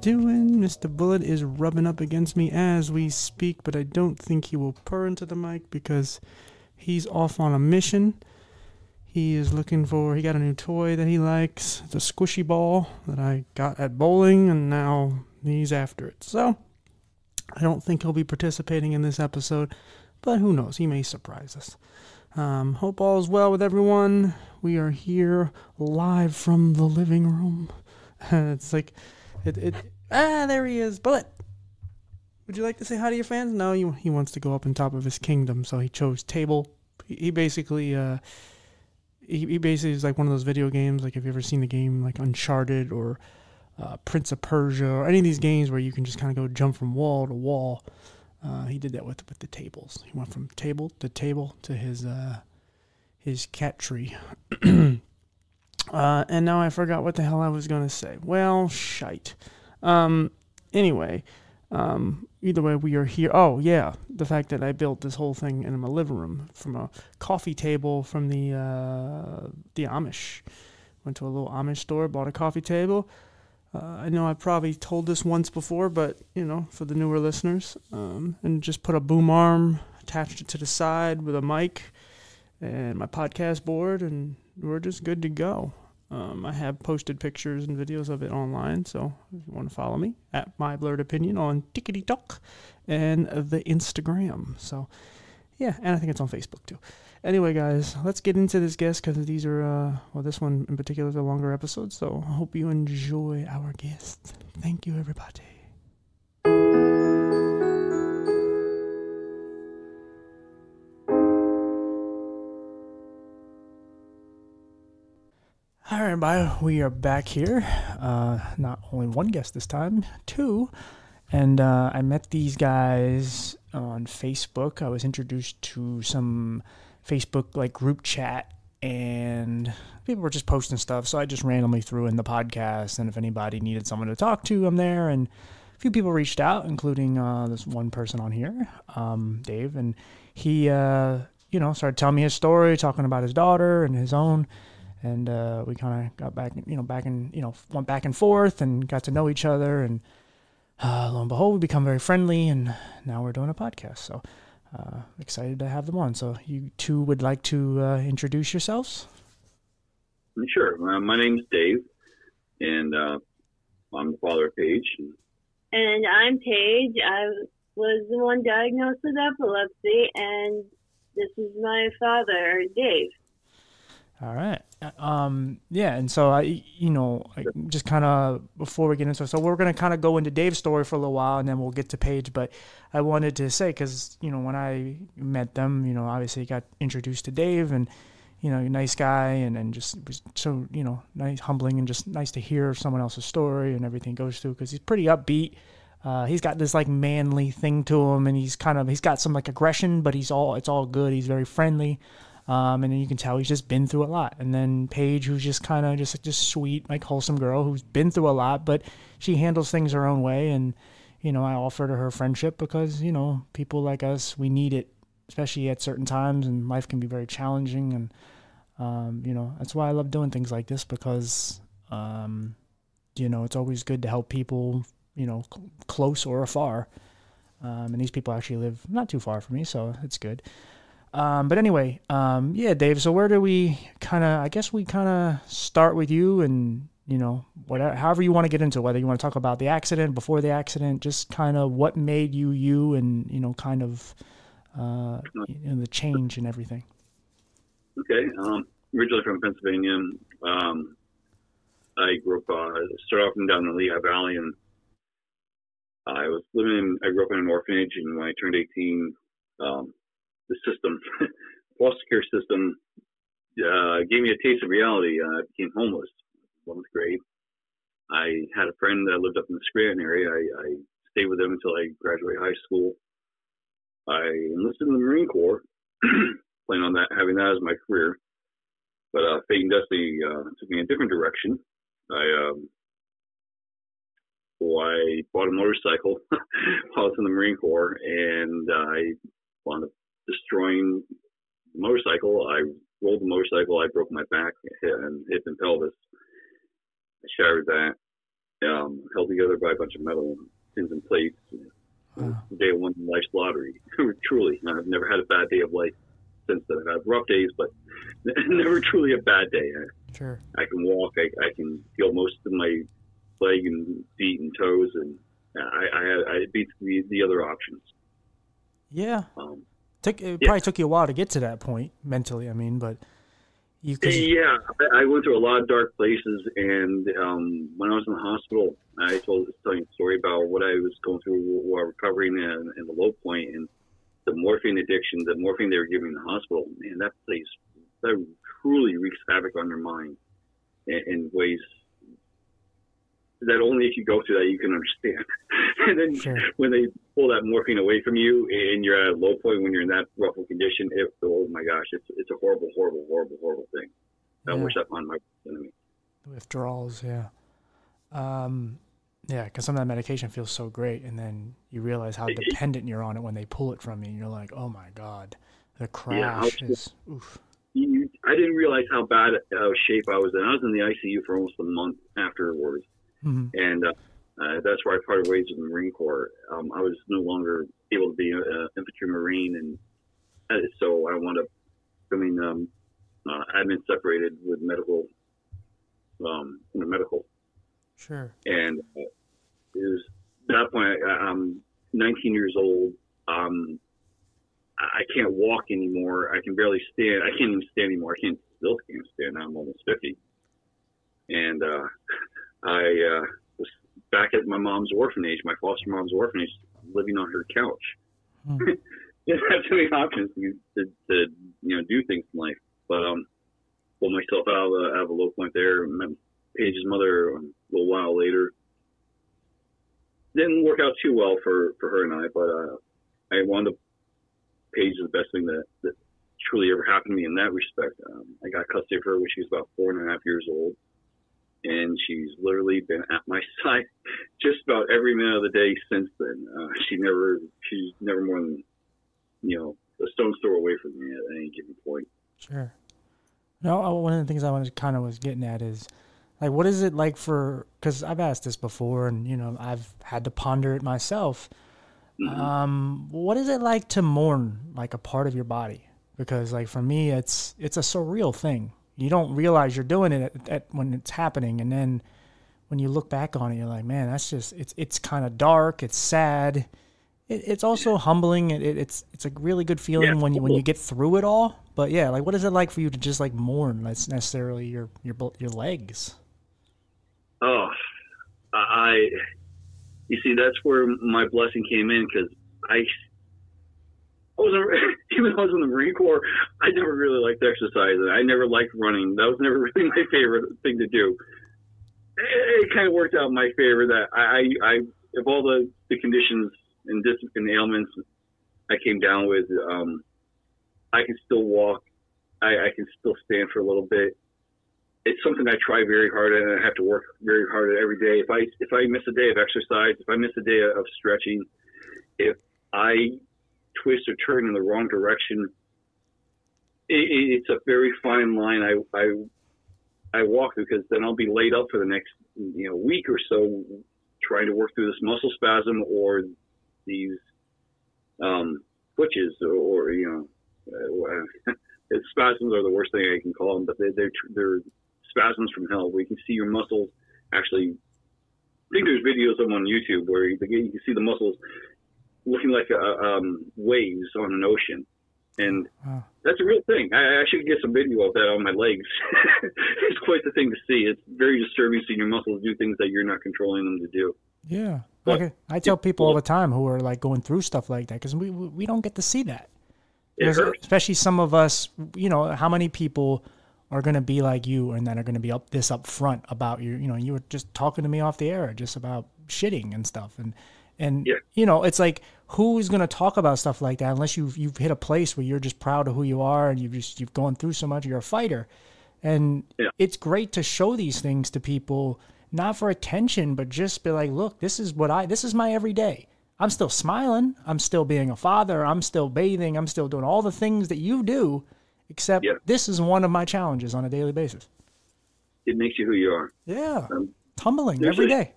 doing? Mr. Bullet is rubbing up against me as we speak, but I don't think he will purr into the mic because he's off on a mission. He is looking for, he got a new toy that he likes. It's a squishy ball that I got at bowling, and now he's after it. So, I don't think he'll be participating in this episode, but who knows? He may surprise us. Um, hope all is well with everyone. We are here live from the living room. it's like, it, it, ah, there he is. Bullet. Would you like to say hi to your fans? No, he, he wants to go up on top of his kingdom, so he chose table. He, he basically, uh, he, he basically is like one of those video games. Like, have you ever seen the game like Uncharted or uh, Prince of Persia or any of these games where you can just kind of go jump from wall to wall? Uh, he did that with with the tables. He went from table to table to his uh, his cat tree. uh, and now I forgot what the hell I was gonna say. Well, shite. Um, anyway, um, either way, we are here. Oh yeah, the fact that I built this whole thing in my living room from a coffee table from the uh, the Amish. Went to a little Amish store, bought a coffee table uh, I know I probably told this once before, but you know, for the newer listeners, um, and just put a boom arm, attached it to the side with a mic and my podcast board, and we're just good to go. Um, I have posted pictures and videos of it online, so if you want to follow me at my blurred opinion on TikTok and the Instagram. So, yeah, and I think it's on Facebook too. Anyway, guys, let's get into this guest because these are, uh, well, this one in particular is a longer episode. So I hope you enjoy our guest. Thank you, everybody. All right, everybody, we are back here. Uh, not only one guest this time, two. And uh, I met these guys on Facebook. I was introduced to some Facebook like group chat and people were just posting stuff. So I just randomly threw in the podcast, and if anybody needed someone to talk to, I'm there. And a few people reached out, including uh, this one person on here, um, Dave, and he, uh, you know, started telling me his story, talking about his daughter and his own. And uh, we kind of got back, you know, back and you know, went back and forth and got to know each other. And uh, lo and behold, we become very friendly, and now we're doing a podcast. So uh, excited to have them on. So you two would like to uh, introduce yourselves? Sure. Uh, my name is Dave, and uh, I'm the father of Paige. And I'm Paige. I was the one diagnosed with epilepsy, and this is my father, Dave. All right. Um, yeah, and so I, you know, I just kind of before we get into it, so we're gonna kind of go into Dave's story for a little while, and then we'll get to Paige. But I wanted to say because you know when I met them, you know, obviously got introduced to Dave, and you know, nice guy, and and just was so you know nice, humbling, and just nice to hear someone else's story and everything goes through because he's pretty upbeat. Uh, he's got this like manly thing to him, and he's kind of he's got some like aggression, but he's all it's all good. He's very friendly. Um, and then you can tell he's just been through a lot. And then Paige, who's just kind of just just sweet, like wholesome girl who's been through a lot, but she handles things her own way. And you know, I offered her friendship because you know people like us we need it, especially at certain times, and life can be very challenging. And um, you know, that's why I love doing things like this because um, you know it's always good to help people, you know, cl- close or afar. Um, and these people actually live not too far from me, so it's good. Um, but anyway, um, yeah, Dave. So where do we kind of? I guess we kind of start with you, and you know, whatever, however you want to get into. Whether you want to talk about the accident, before the accident, just kind of what made you you, and you know, kind of uh, you know, the change and everything. Okay. Um, originally from Pennsylvania. Um, I grew up. Uh, started off down the Lehigh Valley, and I was living in. I grew up in an orphanage, and when I turned 18. Um, the system, foster care system, uh, gave me a taste of reality. Uh, I became homeless, 11th grade. I had a friend that lived up in the Scranton area. I, I stayed with him until I graduated high school. I enlisted in the Marine Corps, planning on that having that as my career. But uh, fate and destiny uh, took me in a different direction. I um, well, I bought a motorcycle while I was in the Marine Corps, and uh, I wound up destroying the motorcycle. I rolled the motorcycle. I broke my back and hip and pelvis. I shattered that, um, held together by a bunch of metal pins and plates. Wow. Day one life's lottery. truly, I've never had a bad day of life since then. I've had rough days, but never truly a bad day. Sure. I can walk. I, I can feel most of my leg and feet and toes, and I, I, I beat the, the other options. Yeah. Um, Took it Yeah. probably took you a while to get to that point mentally. I mean, but you could. Yeah, I went through a lot of dark places, and um, when I was in the hospital, I told telling a story about what I was going through while recovering and, and the low point, and the morphine addiction, the morphine they were giving in the hospital. Man, that place that truly wreaks havoc on your mind in, in ways that only if you go through that you can understand. and then Sure. when they pull that morphine away from you and you're at a low point when you're in that rough condition, it, oh my gosh, it's it's a horrible, horrible, horrible, horrible thing. I Yeah. wish upon my enemy. withdrawals yeah um yeah because some of that medication feels so great and then you realize how dependent you're on it when they pull it from you and you're like oh my god the Yeah, crash is oof You, I didn't realize how bad uh, shape I was in. I was in the ICU for almost a month afterwards, Mhm. and uh, uh, that's where I parted ways with the Marine Corps. Um, I was no longer able to be an infantry Marine, and uh, so I wound up becoming I mean, um, uh, admin separated with medical, um, in the medical. sure and uh, it was at that point I, I'm 19 years old. Um, I can't walk anymore. I can barely stand. I can't even stand anymore. I can't still can't stand. Now. I'm almost 50, and uh, I uh, was back at my mom's orphanage, my foster mom's orphanage, living on her couch. Hmm. don't have too many options to, to, to you know do things in life, but um, pulled myself out of, a, out of a low point there. Met Paige's mother a little while later. Didn't work out too well for, for her and I, but uh, I wound up Paige is the best thing that, that truly ever happened to me in that respect. Um, I got custody of her when she was about four and a half years old, and she's literally been at my side just about every minute of the day since then. Uh, she never, she's never more than, you know, a stone's throw away from me at any given point. sure. No uh, one of the things i wanted kind of was getting at is like what is it like for because i've asked this before and you know i've had to ponder it myself. Um what is it like to mourn like a part of your body? Because like for me it's it's a surreal thing you don't realize you're doing it at, at, when it's happening. And then when you look back on it you're like man that's just it's it's kind of dark it's sad. It, it's also humbling. It, it, it's it's a really good feeling Yeah, when you when you get through it all. But yeah like what is it like for you to just like mourn? That's necessarily your your your legs. Oh, I, you see, that's where my blessing came in because I, I wasn't, even though I was in the Marine Corps, I never really liked exercising. I never liked running. That was never really my favorite thing to do. It, it kind of worked out in my favor that I, I, I of all the, the conditions and, dis- and ailments I came down with, um, I can still walk. I, I can still stand for a little bit it's something I try very hard at, and I have to work very hard at every day. If I if I miss a day of exercise, if I miss a day of stretching, if I twist or turn in the wrong direction, it, it- it's a very fine line. I I I walk because then I'll be laid up for the next you know week or so, trying to work through this muscle spasm or these um, twitches or, or you know. Uh, spasms are the worst thing I can call them, but they, they're they're spasms from hell where you can see your muscles actually. I think there's videos of them on YouTube where you, you can see the muscles looking like uh um, waves on an ocean, and Wow. that's a real thing. I, I should get some video of that on my legs. it's quite the thing to see. It's very disturbing seeing your muscles do things that you're not controlling them to do. Yeah. But- Like I tell people all the time who are like going through stuff like that because we we we don't get to see that. It Because hurts. especially some of us, you know, how many people are going to be like you and that are going to be up this up front about you. You know, you were just talking to me off the air just about shitting and stuff, and and Yeah. you know, it's like who's going to talk about stuff like that unless you've you've hit a place where you're just proud of who you are and you've just you've gone through so much. You're a fighter, and Yeah. it's great to show these things to people not for attention but just be like look this is what i this is my everyday i'm still smiling i'm still being a father i'm still bathing i'm still doing all the things that you do except Yeah. this is one of my challenges on a daily basis It makes you who you are. yeah Um, humbling every a- day.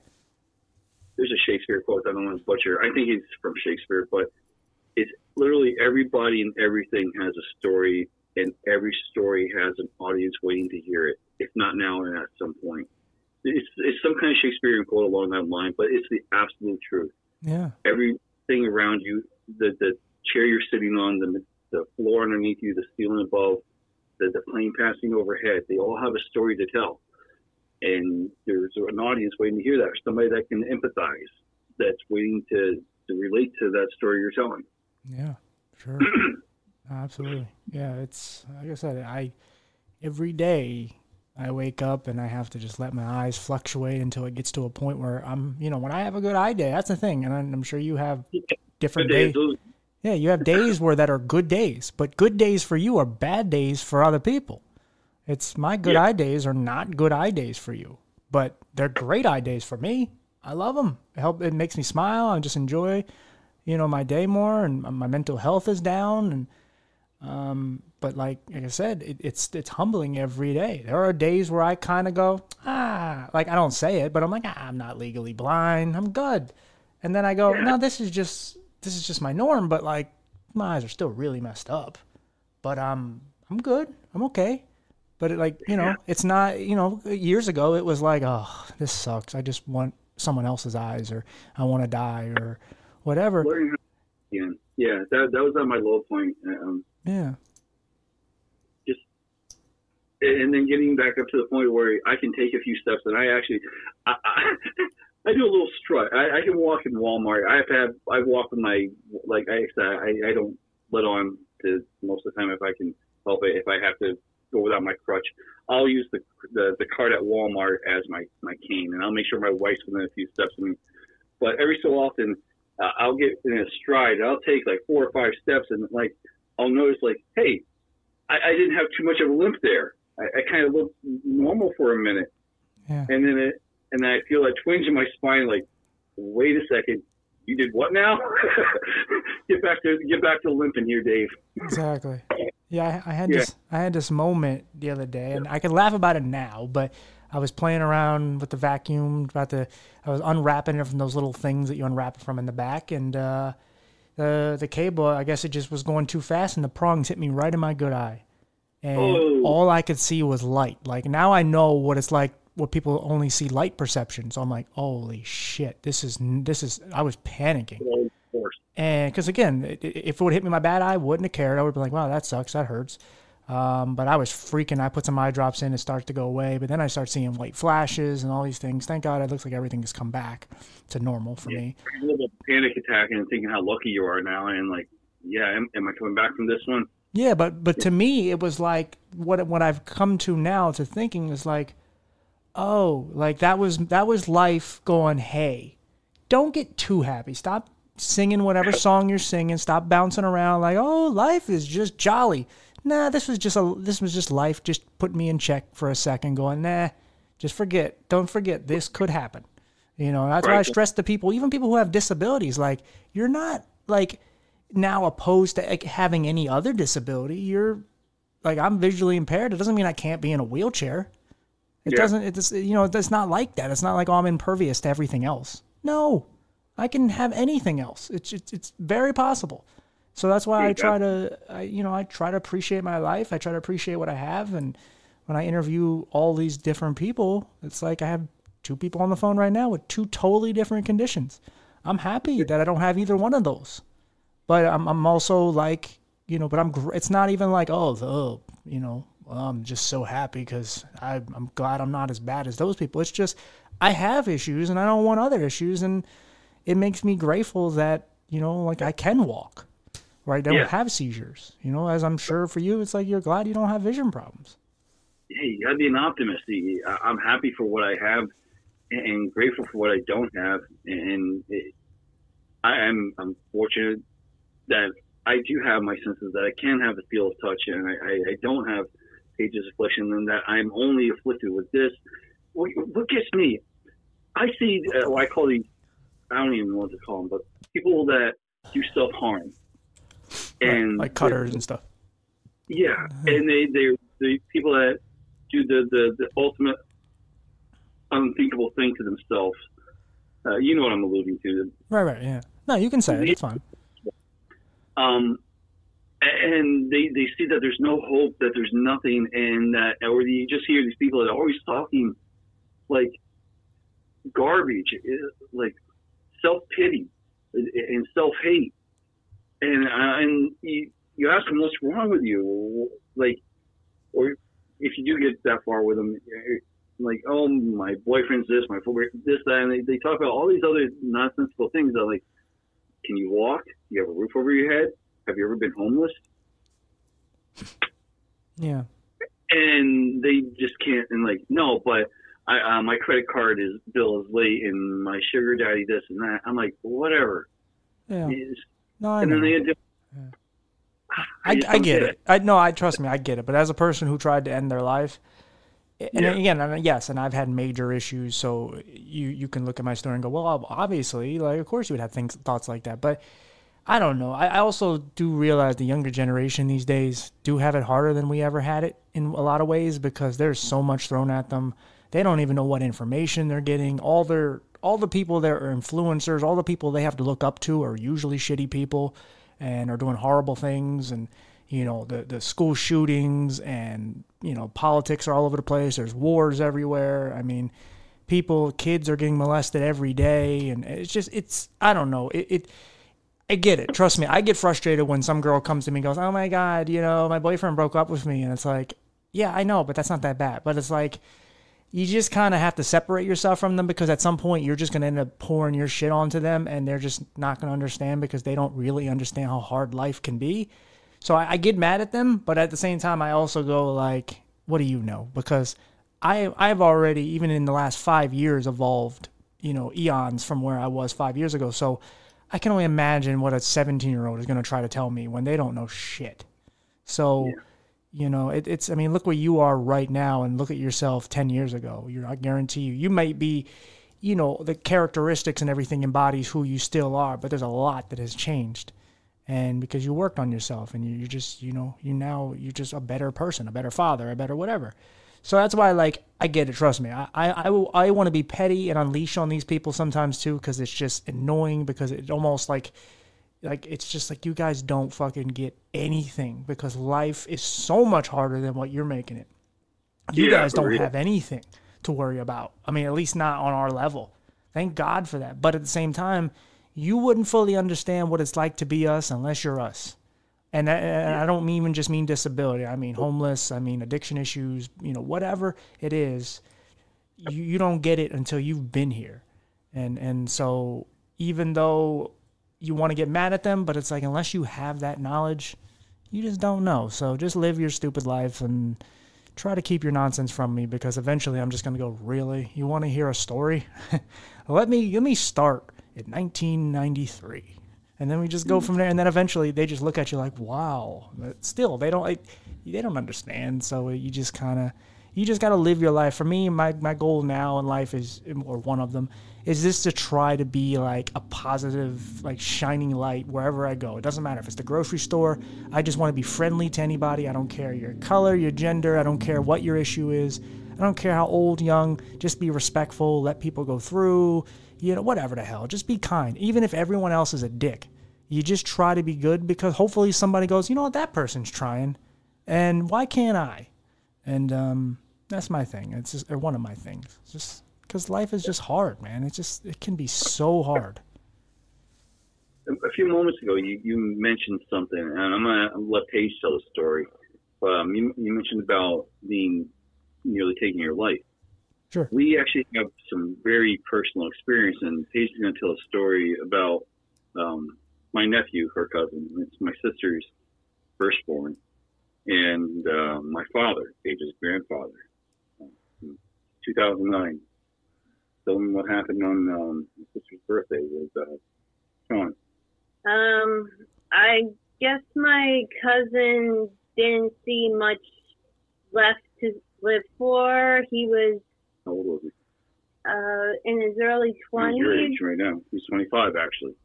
There's a Shakespeare quote I don't want to butcher. I think it's from Shakespeare, but it's literally everybody and everything has a story, and every story has an audience waiting to hear it, if not now and at some point. It's, it's some kind of Shakespearean quote along that line, but it's the absolute truth. Yeah. Everything around you, the the chair you're sitting on, the the floor underneath you, the ceiling above, the, the plane passing overhead, they all have a story to tell. And there's an audience waiting to hear that, or somebody that can empathize, that's waiting to, to relate to that story you're telling. Yeah. Sure. Absolutely. Yeah. It's like I said. I every day I wake up and I have to just let my eyes fluctuate until it gets to a point where I'm, you know, when I have a good eye day, that's the thing, and I'm, I'm sure you have different days, days. Yeah, you have days where that are good days, but good days for you are bad days for other people. It's my good Yeah. eye days are not good eye days for you, but they're great eye days for me. I love them. It help. It makes me smile. I just enjoy, you know, my day more, and my mental health is down. And um, but like like I said, it, it's it's humbling every day. There are days where I kind of go ah, like I don't say it, but I'm like ah, I'm not legally blind. I'm good. And then I go, no, this is just this is just my norm. But like my eyes are still really messed up. But um, I'm good. I'm okay. But it, like you know, it's not you know. Years ago, it was like, oh, this sucks. I just want someone else's eyes, or I want to die, or whatever. learning how to again. Yeah, that, that was at my low point. Um, Yeah, and then getting back up to the point where I can take a few steps, and I actually, I, I, I do a little strut. I, I can walk in Walmart. I have to have, I walk with my, like I I, I don't let on to most of the time if I can help it. If I have to go without my crutch, I'll use the the, the cart at Walmart as my my cane, and I'll make sure my wife's within a few steps of me. But every so often, uh, I'll get in a stride. I'll take like four or five steps, and like I'll notice like, hey, I, I didn't have too much of a limp there. I, I kind of looked normal for a minute, yeah, and then it, and then I feel that twinge in my spine. Like, wait a second, you did what now? get back to get back to limping here, Dave. exactly. Yeah, I, I had Yeah. this. I had this moment the other day, and I can laugh about it now. But I was playing around with the vacuum, about to. I was unwrapping it from those little things that you unwrap it from in the back, and uh, the the cable. I guess it just was going too fast, and the prongs hit me right in my good eye, and Oh. all I could see was light. Like now, I know what it's like. What people only see light perception. So I'm like, holy shit, this is this is. I was panicking. Well, of course. And because again, if it would hit me in my bad eye, I wouldn't have cared. I would be like, wow, that sucks. That hurts. Um, but I was freaking. I put some eye drops in. It started to go away. But then I start seeing white flashes and all these things. Thank God it looks like everything has come back to normal for me. A little panic attack and thinking how lucky you are now, and like, yeah, am, am I coming back from this one? Yeah, but but to me, it was like what what I've come to now to thinking is like, oh, like that was that was life going. Hey, don't get too happy. Stop singing whatever song you're singing. Stop bouncing around like, oh, life is just jolly. Nah, this was just a this was just life. Just put me in check for a second. Going, nah, just forget. Don't forget this could happen. You know, that's why I stress to people, even people who have disabilities, like you're not like now opposed to like, having any other disability. You're like I'm visually impaired. It doesn't mean I can't be in a wheelchair. It Yeah. doesn't. It's you know. It's not like that. It's not like oh, I'm impervious to everything else. No, I can have anything else. It's it's, it's very possible. So that's why I try to, I, you know, I try to appreciate my life. I try to appreciate what I have, and when I interview all these different people, it's like I have two people on the phone right now with two totally different conditions. I'm happy that I don't have either one of those, but I'm I'm also like, you know, but I'm. It's not even like oh, the, oh, you know, well, I'm just so happy because I'm glad I'm not as bad as those people. It's just I have issues and I don't want other issues, and it makes me grateful that you know, like I can walk, right? I don't have seizures. You know, as I'm sure for you, it's like you're glad you don't have vision problems. hey, you gotta be an optimist. I- I'm happy for what I have and- and grateful for what I don't have. And it, I am I'm fortunate that I do have my senses, that I can have the feel of touch, and I, I, I don't have Paige's affliction, and that I'm only afflicted with this. What, what gets me? I see, uh, what I call these, I don't even know what to call them, but people that do self harm. And like cutters and stuff. yeah, and they they the people that do the the, the ultimate unthinkable thing to themselves. Uh, you know what I'm alluding to. Right, right, yeah. No, you can say it. It's fine. Um, and they, they see that there's no hope, that there's nothing, and that, or you just hear these people that are always talking like garbage, eh, like self pity and self hate. And, uh, and you, you ask them, what's wrong with you? Like, or if you do get that far with them, like, oh, my boyfriend's this, my boyfriend this, that, and they, they talk about all these other nonsensical things. That like, can you walk? Do you have a roof over your head? Have you ever been homeless? Yeah. And they just can't. And like, no, but I, uh, my credit card is bill is late, and my sugar daddy this and that. I'm like, whatever. Yeah. No, I and know. then they end up. Yeah. I, I, I get it. I no, I trust me, I get it. But as a person who tried to end their life, and Yeah. again, and yes, and I've had major issues. So you you can look at my story and go, well, obviously, like of course you would have things thoughts like that. But I don't know. I, I also do realize the younger generation these days do have it harder than we ever had it in a lot of ways because there's so much thrown at them. They don't even know what information they're getting. All their all the people that are influencers, all the people they have to look up to are usually shitty people and are doing horrible things and you know the the school shootings and you know politics are all over the place there's wars everywhere i mean people kids are getting molested every day and it's just it's i don't know it, it I get it. Trust me. I get frustrated when some girl comes to me and goes, "Oh my god, you know, my boyfriend broke up with me." And it's like, "Yeah, I know, but that's not that bad." But it's like you just kind of have to separate yourself from them because at some point you're just going to end up pouring your shit onto them and they're just not going to understand because they don't really understand how hard life can be. So I, I get mad at them, but at the same time, I also go like, "What do you know?" Because I I've already even in the last five years evolved, you know, eons from where I was five years ago. So I can only imagine what a 17 year old is going to try to tell me when they don't know shit. So, you know, it, it's, I mean, look where you are right now and look at yourself 10 years ago. You're, I guarantee you, you might be, you know, the characteristics and everything embodies who you still are, but there's a lot that has changed. And because you worked on yourself and you, you just, you know, you now, you're just a better person, a better father, a better whatever. So that's why, like, I get it. Trust me. I I I, I want to be petty and unleash on these people sometimes too, because it's just annoying. Because it almost like, like it's just like you guys don't fucking get anything because life is so much harder than what you're making it. You Yeah, guys don't real. have anything to worry about. I mean, at least not on our level. Thank God for that. But at the same time, you wouldn't fully understand what it's like to be us unless you're us. And I, and I don't even just mean disability. I mean homeless. I mean addiction issues. You know, whatever it is, you, you don't get it until you've been here. And and so even though you want to get mad at them, but it's like unless you have that knowledge, you just don't know. So just live your stupid life and try to keep your nonsense from me because eventually I'm just gonna go, really? You want to hear a story? let me let me start in 1993 and then we just go from there and then eventually they just look at you like wow but still they don't like, they don't understand so you just kind of you just got to live your life for me my, my goal now in life is or one of them is this to try to be like a positive like shining light wherever i go? It doesn't matter if it's the grocery store. I just want to be friendly to anybody. I don't care your color your gender. I don't care what your issue is. I don't care how old young. Just be respectful. Let people go through you know whatever the hell. Just be kind. Even if everyone else is a dick you just try to be good because hopefully somebody goes you know what? That person's trying. And why can't i? And um, that's my thing. It's just one of my things. It's just because life is just hard, man. It's just it can be so hard. a few moments ago, you, you mentioned something, and I'm gonna let Paige tell the story. Um, you, you mentioned about being nearly taking your life. Sure. We actually have some very personal experience, and Paige is going to tell a story about um, my nephew, her cousin. It's my sister's firstborn, and uh, my father, Paige's grandfather. Um, 2009. Tell them what happened on um, my sister's birthday with uh, Sean. Um, I guess my cousin didn't see much left to live for. He was How old was he? uh, in his early He's your age twenties, right now. He's 25, actually.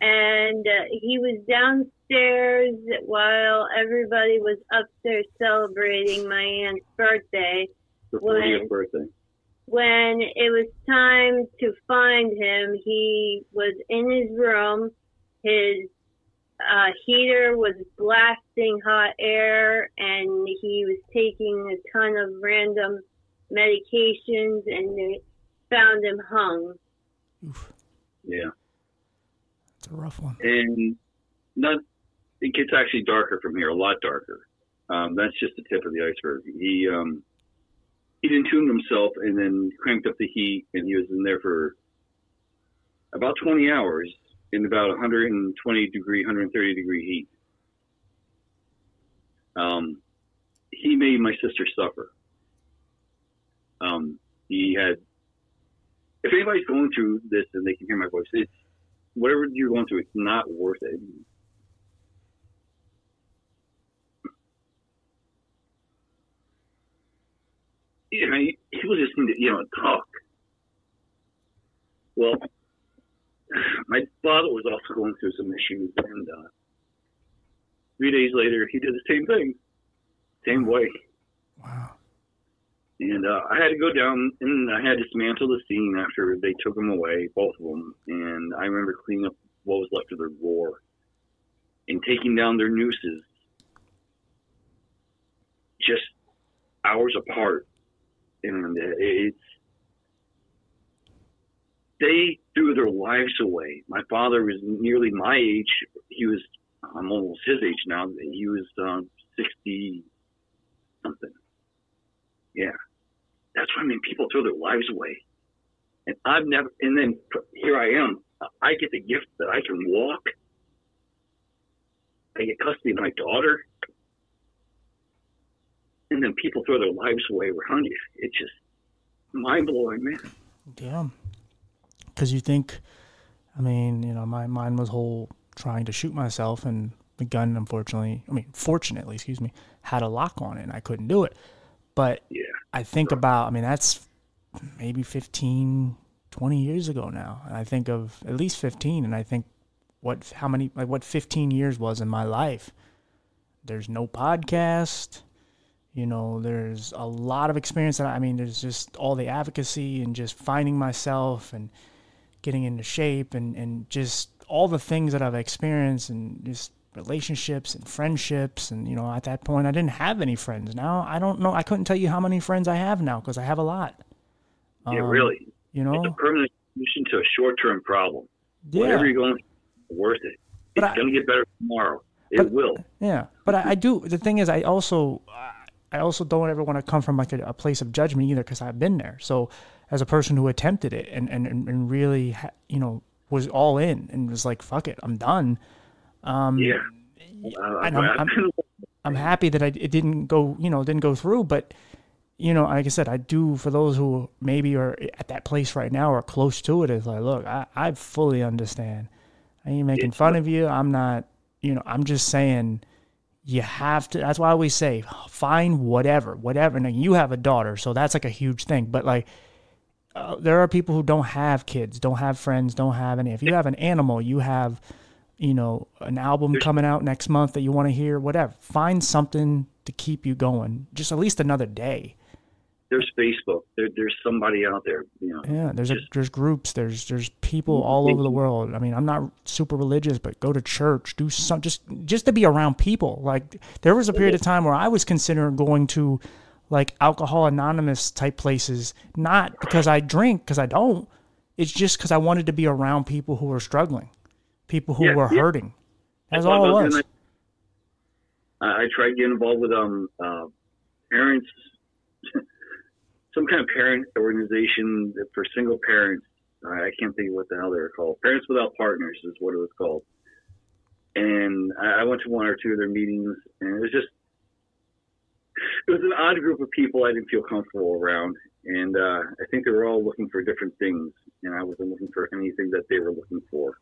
and uh, he was downstairs while everybody was upstairs celebrating my aunt's birthday. For Well, 40th birthday. When it was time to find him, he was in his room. His uh, heater was blasting hot air, and he was taking a ton of random medications, and they found him hung. Oof, Yeah. it's a rough one. and not it gets actually darker from here, a lot darker. Um, that's just the tip of the iceberg. He um, he didn't tune himself and then cranked up the heat, and he was in there for about 20 hours in about 120 degree, 130 degree heat. Um, he made my sister suffer. Um, he had. If anybody's going through this and they can hear my voice, it's whatever you're going through, it's not worth it. You know, he, he was just, you know, talk. Well, my father was also going through some issues, and uh, three days later, he did the same thing, same way. Wow. And uh, I had to go down and I had to dismantle the scene after they took them away, both of them. And I remember cleaning up what was left of their gore and taking down their nooses just hours apart. And it's, they threw their lives away. My father was nearly my age. He was, I'm almost his age now. He was um, 60 something. Yeah. That's what I mean. People throw their lives away. And I've never, and then here I am. I get the gift that I can walk. I get custody of my daughter. And then people throw their lives away around you. It's just mind blowing, man. Yeah. Because you think, I mean, you know, my mind was whole trying to shoot myself, and the gun, unfortunately, I mean, fortunately, excuse me, had a lock on it, and I couldn't do it. But Yeah. I think about, I mean, that's maybe 15, 20 years ago now. And I think of at least 15, and I think what, how many, like what 15 years was in my life. There's no podcast. You know, there's a lot of experience that I mean, there's just all the advocacy and just finding myself and getting into shape and, and just all the things that I've experienced and just relationships and friendships. And, you know, at that point, I didn't have any friends. Now, I don't know. I couldn't tell you how many friends I have now because I have a lot. Yeah, Um, really. You It's a permanent solution to a short term problem. Yeah. Whatever you're going through, worth it. But It's going to get better tomorrow. It But- will. Yeah, but I, I do. The thing is, I also, I also don't ever want to come from like a, a place of judgment either, because I've been there. So, as a person who attempted it and and and really, ha- you know, was all in and was like, "Fuck it, I'm done." Um, Yeah. I'm- I'm- I'm happy that I, it didn't go, you know, didn't go through. But, you know, like I said, I do for those who maybe are at that place right now or close to it. Is like, look, I, I fully understand. I ain't making fun of you. I'm not, you know, I'm just saying you have to. That's why I always say, find whatever, whatever. Now you have a daughter, so that's like a huge thing. But like, uh, there are people who don't have kids, don't have friends, don't have any. If you have an animal, you have, you know, an album coming out next month that you want to hear, whatever. Find something to keep you going, just at least another day. There's Facebook. There, there's somebody out there. You know. Yeah, there's a, there's groups, there's there's people all over the world. I mean, I'm not super religious, but go to church, do some just just to be around people. Like there was a period of time where I was considering going to like alcohol anonymous type places, not because I drink, because I don't. It's just because I wanted to be around people who were struggling, people who Yeah, were yeah. hurting. That's Well, all it I was. I, I tried getting involved with um uh, parents, some kind of parent organization for single parents. I can't think of what the hell they were called. Parents Without Partners is what it was called. And I I went to one or two of their meetings, and it was just it was an odd group of people I didn't feel comfortable around. And uh, I think they were all looking for different things, and I wasn't looking for anything that they were looking for.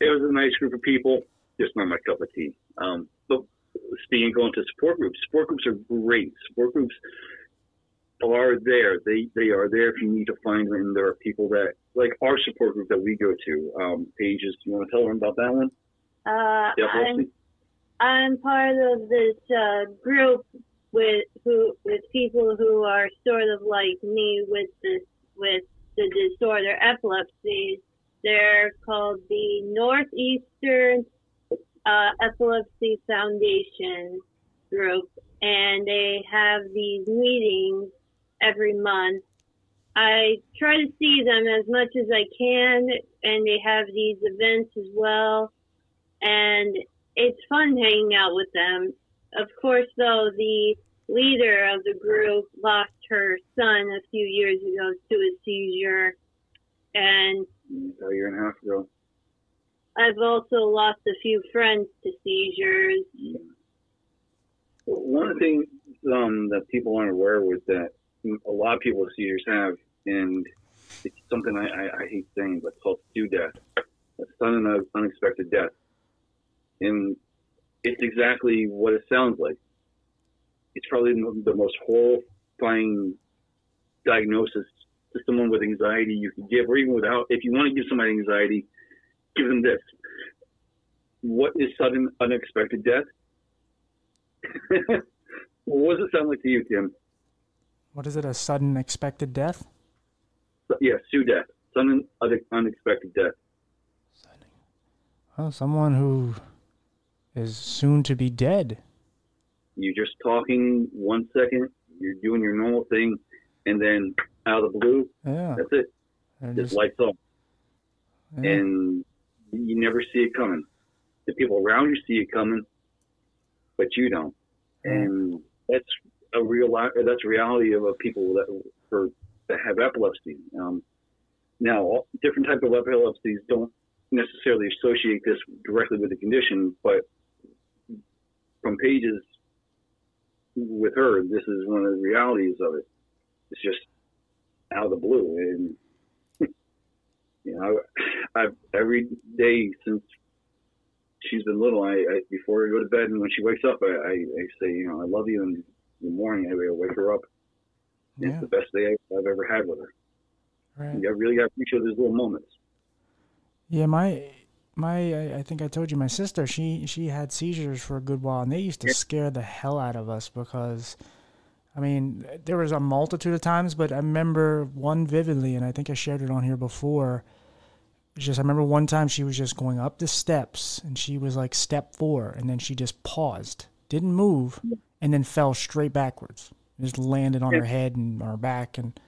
It was a nice group of people, just not my cup of tea. Um, but speaking going to support groups, support groups are great. Support groups are there. They they are there if you need to find them. There are people that like our support group that we go to. Um, pages. Do you want to tell them about that one? Uh, Yeah, I'm, I'm part of this uh, group with who with people who are sort of like me with this with the disorder epilepsy. They're called the Northeastern uh, Epilepsy Foundation group, and they have these meetings every month. I try to see them as much as I can, and they have these events as well. And it's fun hanging out with them. Of course, though, the leader of the group lost her son a few years ago to a seizure, and a year and a half ago. I've also lost a few friends to seizures. One of the things um, that people aren't aware with that a lot of people with seizures have, and it's something I, I, I hate saying, but called SUDEP. A sudden unexpected death. And it's exactly what it sounds like. It's probably the most horrifying diagnosis to someone with anxiety you can give, or even without. If you want to give somebody anxiety, give them this. What is sudden unexpected death? what does it sound like to you, Tim? What is it? A sudden expected death? Yeah, SUDEP. Sudden other unexpected death. Well, someone who is soon to be dead. You're just talking one second, you're doing your normal thing, and then out of the blue, yeah. that's it. Just, just lights off. Yeah. And you never see it coming. The people around you see it coming, but you don't. And that's a real that's reality of people that for that have epilepsy. Um, now, different type of epilepsies don't necessarily associate this directly with the condition, but from Paige's with her, this is one of the realities of it. It's just out of the blue, and you know, I've every day since she's been little, I, I before I go to bed and when she wakes up, I, I, I say, you know, I love you, and in the morning I wake her up. Yeah. It's the best day I've ever had with her. Right. You really got to appreciate those little moments. Yeah, my my I think I told you my sister she she had seizures for a good while and they used to scare the hell out of us because I mean there was a multitude of times but I remember one vividly and I think I shared it on here before just I remember one time she was just going up the steps and she was like step 4 and then she just paused didn't move and then fell straight backwards just landed on her head and her back and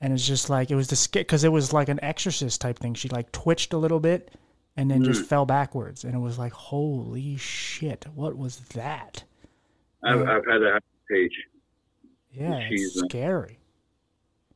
and it's just like it was the because it was like an exorcist type thing she like twitched a little bit and then mm. just fell backwards. And it was like, holy shit, what was that? I've, I've had that page. Yeah, She's, it's scary.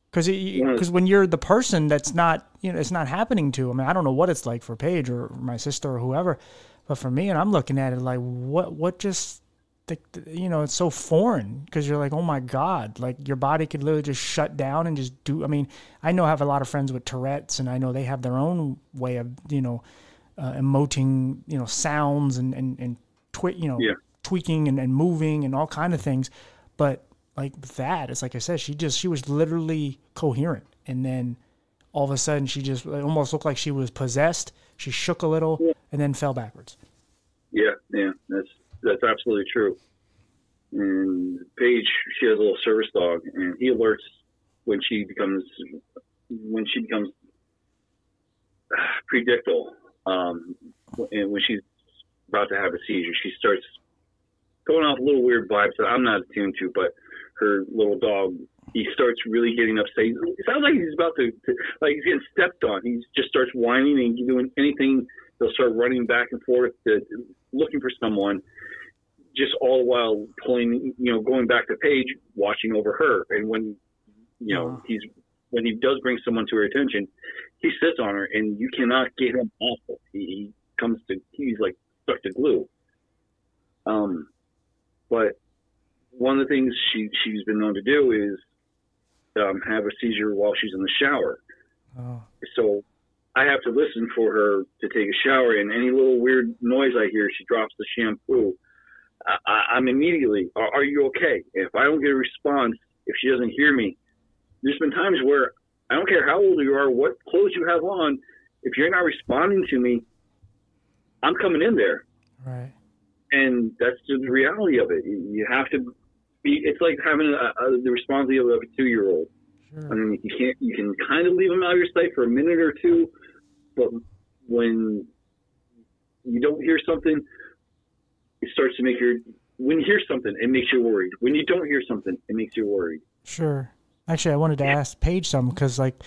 Because because when you're the person that's not you know it's not happening to. I mean, I don't know what it's like for Paige or my sister or whoever, but for me, and I'm looking at it like, what what just the, you know, it's so foreign because you're like, oh my God, like your body could literally just shut down and just do. I mean, I know I have a lot of friends with Tourette's and I know they have their own way of, you know, uh, emoting, you know, sounds and and and twi- you know, yeah. tweaking and, and moving and all kind of things. But like that, it's like I said, she just she was literally coherent, and then all of a sudden she just almost looked like she was possessed. She shook a little yeah. and then fell backwards. Yeah, yeah, that's that's absolutely true. And Paige, she has a little service dog, and he alerts when she becomes when she becomes predictable um, and when she's about to have a seizure, she starts going off little weird vibes that I'm not attuned to, but her little dog, he starts really getting upset. It sounds like he's about to, to like he's getting stepped on. He just starts whining and doing anything. He'll start running back and forth, to, looking for someone, just all while pulling, you know, going back to Paige, watching over her. And when, you know, he's when he does bring someone to her attention, he sits on her, and you cannot get him off. He, he comes to he's like stuck to glue. Um, but one of the things she she's been known to do is um, have a seizure while she's in the shower. Oh. So I have to listen for her to take a shower, and any little weird noise I hear, she drops the shampoo. I, am immediately, are, are you okay? If I don't get a response, if she doesn't hear me, there's been times where I don't care how old you are, what clothes you have on, if you're not responding to me, I'm coming in there. Right. And that's the reality of it. You have to be, it's like having a, a, the responsibility of a two year old. Sure. I mean, you can't you can kind of leave them out of your sight for a minute or two, but when you don't hear something, it starts to make your when you hear something, it makes you worried. When you don't hear something, it makes you worried. Sure. Actually, I wanted to yeah. ask Paige something because, like,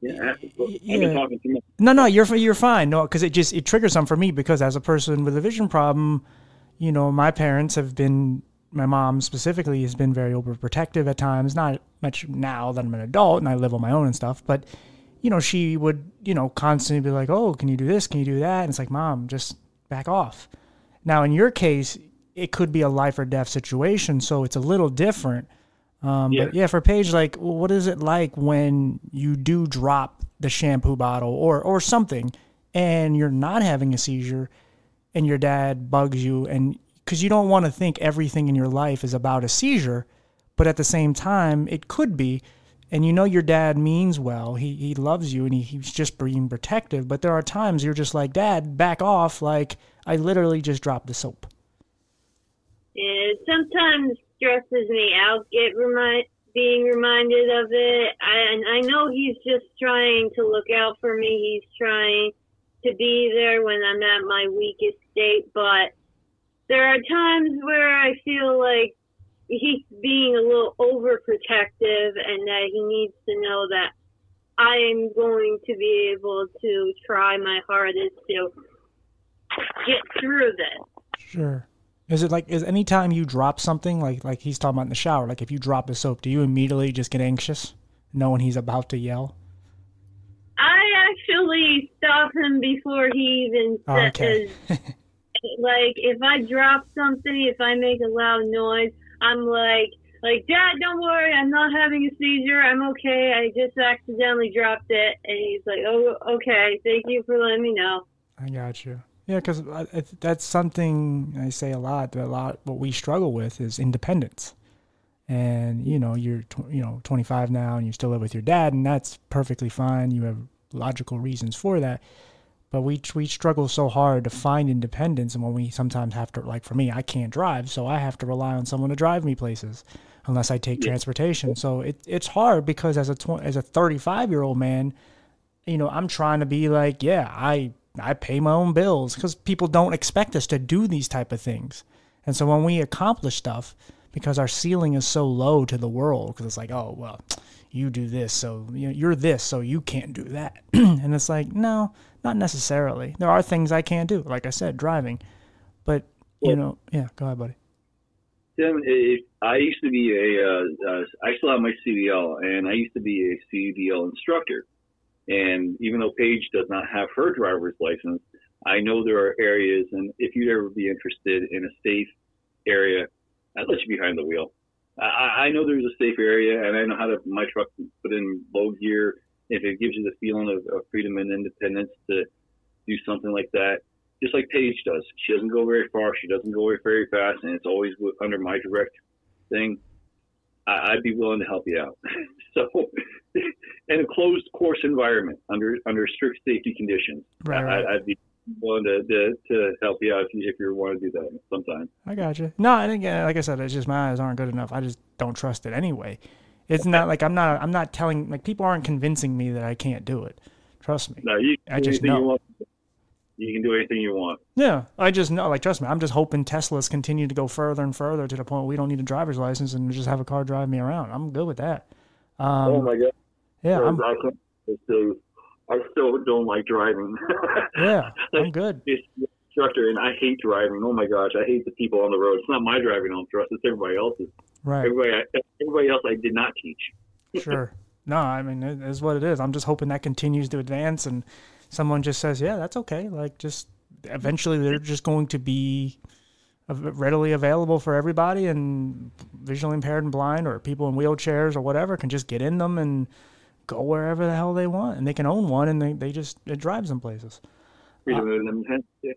yeah, yeah. No, no, you're you're fine. No, because it just it triggers some for me because as a person with a vision problem, you know, my parents have been my mom specifically has been very overprotective at times. Not much now that I'm an adult and I live on my own and stuff, but you know, she would you know constantly be like, "Oh, can you do this? Can you do that?" And it's like, "Mom, just back off." Now, in your case, it could be a life or death situation, so it's a little different. Um, yeah. But yeah, for Paige, like, what is it like when you do drop the shampoo bottle or or something, and you're not having a seizure, and your dad bugs you, and because you don't want to think everything in your life is about a seizure, but at the same time, it could be, and you know your dad means well. He he loves you, and he, he's just being protective. But there are times you're just like, Dad, back off. Like I literally just dropped the soap. It sometimes stresses me out. Get remind being reminded of it. I, and I know he's just trying to look out for me. He's trying to be there when I'm at my weakest state. But there are times where I feel like he's being a little overprotective and that he needs to know that I am going to be able to try my hardest to get through this. Sure. Is it like is anytime you drop something like like he's talking about in the shower, like if you drop the soap, do you immediately just get anxious knowing he's about to yell? I actually stop him before he even oh, okay. says. like if I drop something, if I make a loud noise, I'm like, like Dad, don't worry, I'm not having a seizure. I'm okay. I just accidentally dropped it, and he's like, Oh, okay. Thank you for letting me know. I got you. Yeah, because that's something I say a lot. That a lot what we struggle with is independence. And you know, you're tw- you know 25 now, and you still live with your dad, and that's perfectly fine. You have logical reasons for that. But we we struggle so hard to find independence, and when we sometimes have to, like for me, I can't drive, so I have to rely on someone to drive me places, unless I take yeah. transportation. So it it's hard because as a tw- as a 35 year old man, you know, I'm trying to be like, yeah, I I pay my own bills because people don't expect us to do these type of things. And so when we accomplish stuff, because our ceiling is so low to the world, because it's like, oh well, you do this, so you know, you're this, so you can't do that. and it's like, no, not necessarily. There are things I can't do, like I said, driving. But you know, yeah, go ahead, buddy. Tim, I used to be a, uh, uh, I still have my CDL, and I used to be a CDL instructor. And even though Paige does not have her driver's license, I know there are areas, and if you'd ever be interested in a safe area, I'd let you behind the wheel. I, I know there's a safe area, and I know how to my truck put in low gear. If it gives you the feeling of, of freedom and independence to do something like that, just like Paige does. She doesn't go very far. She doesn't go very fast, and it's always under my direct thing. I, I'd be willing to help you out. so in a closed course environment under under strict safety conditions. Right, right. I, would be willing to, to, to help you out if you, if you want to do that sometime. I got you. No, I think like I said, it's just my eyes aren't good enough. I just don't trust it anyway. It's not like I'm not I'm not telling like people aren't convincing me that I can't do it. Trust me. No, you I just know. You, you can do anything you want. Yeah, I just know. Like, trust me, I'm just hoping Teslas continue to go further and further to the point where we don't need a driver's license and just have a car drive me around. I'm good with that. Um, oh my god. Yeah, I'm, I still, I still don't like driving. yeah, I'm good. Instructor, and I hate driving. Oh my gosh, I hate the people on the road. It's not my driving don't trust; it's everybody else's. Right. Everybody, everybody else, I did not teach. sure. No, I mean it is what it is. I'm just hoping that continues to advance, and someone just says, "Yeah, that's okay." Like, just eventually, they're just going to be readily available for everybody, and visually impaired and blind, or people in wheelchairs or whatever, can just get in them and go wherever the hell they want, and they can own one, and they, they just it drives them places. Freedom uh,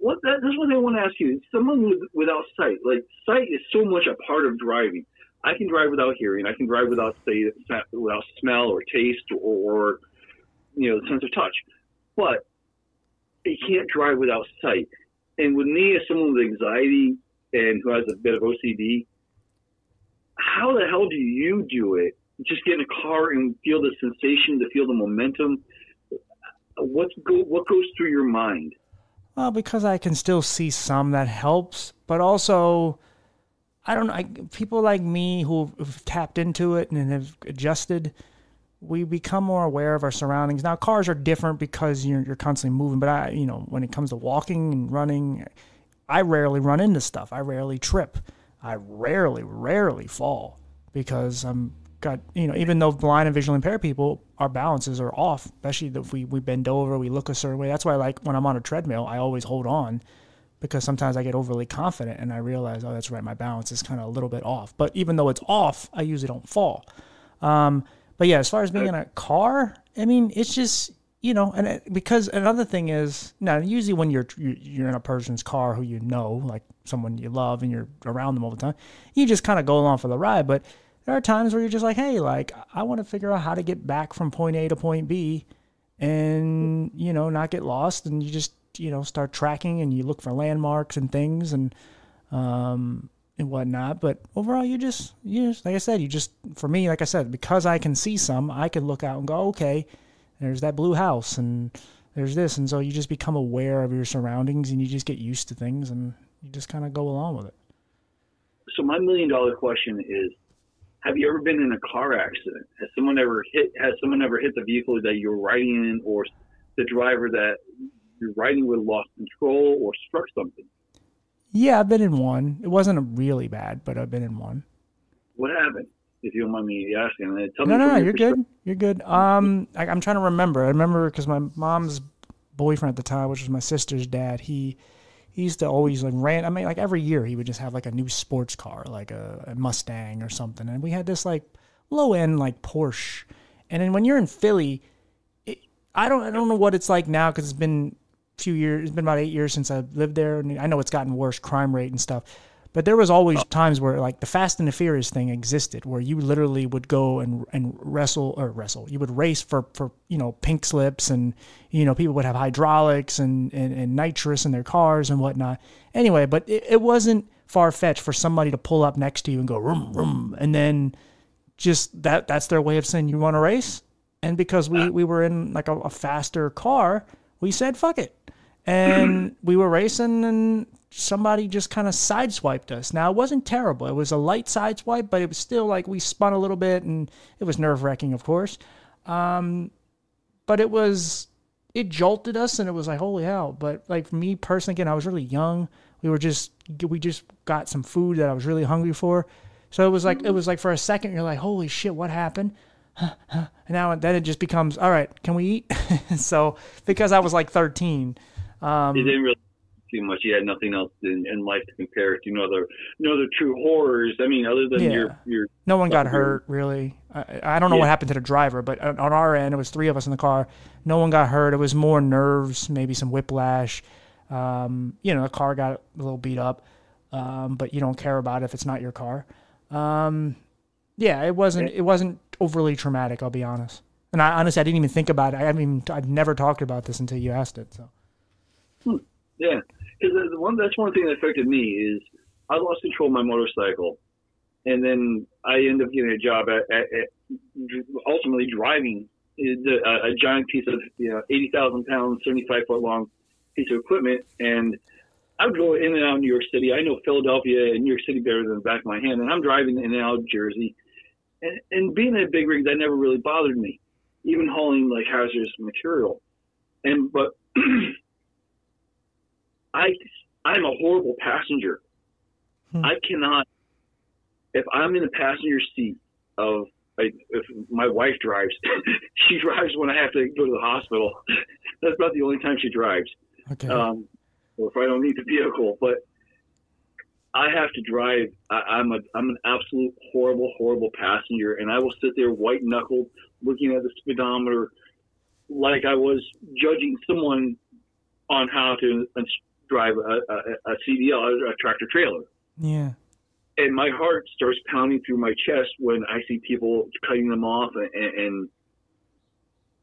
What that, that's what I want to ask you. Someone with, without sight, like sight is so much a part of driving. I can drive without hearing. I can drive without say without smell or taste or, or you know the sense of touch, but you can't drive without sight. And with me, as someone with anxiety and who has a bit of OCD, how the hell do you do it? Just get in a car and feel the sensation, to feel the momentum. What's go, what goes through your mind? Well, because I can still see some that helps, but also, I don't know. People like me who have tapped into it and have adjusted, we become more aware of our surroundings. Now, cars are different because you're you're constantly moving, but I, you know, when it comes to walking and running, I rarely run into stuff. I rarely trip. I rarely, rarely fall because I'm got you know even though blind and visually impaired people our balances are off especially if we, we bend over we look a certain way. That's why like when i'm on a treadmill i always hold on because sometimes i get overly confident and i realize oh that's right my balance is kind of a little bit off. But even though it's off i usually don't fall. Um, but yeah as far as being in a car i mean it's just you know and it, because another thing is now usually when you're you're in a person's car who you know like someone you love and you're around them all the time you just kind of go along for the ride. But there are times where you're just like, hey, like I want to figure out how to get back from point A to point B and, you know, not get lost and you just, you know, start tracking and you look for landmarks and things and um and whatnot. But overall you just you just like I said, you just for me, like I said, because I can see some, I can look out and go, okay, there's that blue house and there's this and so you just become aware of your surroundings and you just get used to things and you just kind of go along with it. So my million dollar question is have you ever been in a car accident? Has someone ever hit? Has someone ever hit the vehicle that you're riding in, or the driver that you're riding with lost control or struck something? Yeah, I've been in one. It wasn't really bad, but I've been in one. What happened? If you don't mind me asking, tell no, me no, no, you're good. You're good. Um, I, I'm trying to remember. I remember because my mom's boyfriend at the time, which was my sister's dad, he he used to always like ran. I mean, like every year he would just have like a new sports car, like a, a Mustang or something. And we had this like low end like Porsche. And then when you're in Philly, it, I don't I don't know what it's like now because it's been a few years. It's been about eight years since I lived there, and I know it's gotten worse, crime rate and stuff. But there was always oh. times where like the Fast and the Furious thing existed, where you literally would go and and wrestle or wrestle. You would race for for you know pink slips, and you know people would have hydraulics and and, and nitrous in their cars and whatnot. Anyway, but it, it wasn't far fetched for somebody to pull up next to you and go rum rum, and then just that that's their way of saying you want to race. And because we we were in like a, a faster car, we said fuck it, and we were racing and somebody just kind of sideswiped us. Now it wasn't terrible. It was a light sideswipe, but it was still like we spun a little bit, and it was nerve wracking, of course. Um, but it was it jolted us, and it was like holy hell. But like me personally, again, I was really young. We were just we just got some food that I was really hungry for. So it was like it was like for a second you're like holy shit, what happened? and now then it just becomes all right. Can we eat? so because I was like 13. Um, you didn't really too much. He had nothing else in, in life to compare it to. No other, no other true horrors. I mean, other than yeah. your, your. No one got hurt really. I, I don't know yeah. what happened to the driver, but on our end, it was three of us in the car. No one got hurt. It was more nerves, maybe some whiplash. Um, you know, the car got a little beat up, um, but you don't care about it if it's not your car. Um, yeah, it wasn't. It wasn't overly traumatic. I'll be honest. And I honestly, I didn't even think about it. I mean, I've never talked about this until you asked it. So. Hmm. Yeah, because one that's one thing that affected me is I lost control of my motorcycle, and then I ended up getting a job at, at, at ultimately driving a, a, giant piece of you know eighty thousand pounds, seventy five foot long piece of equipment, and I would go in and out of New York City. I know Philadelphia and New York City better than the back of my hand, and I'm driving in and out of Jersey, and, and being a big rig that never really bothered me, even hauling like hazardous material, and but I I'm a horrible passenger. Hmm. I cannot if I'm in the passenger seat of I, if my wife drives, she drives when I have to go to the hospital. That's about the only time she drives. Okay. Um, or if I don't need the vehicle, but I have to drive. I, I'm a I'm an absolute horrible horrible passenger, and I will sit there white knuckled looking at the speedometer like I was judging someone on how to drive a, a, a CDL, a tractor trailer. Yeah. And my heart starts pounding through my chest when I see people cutting them off, and, and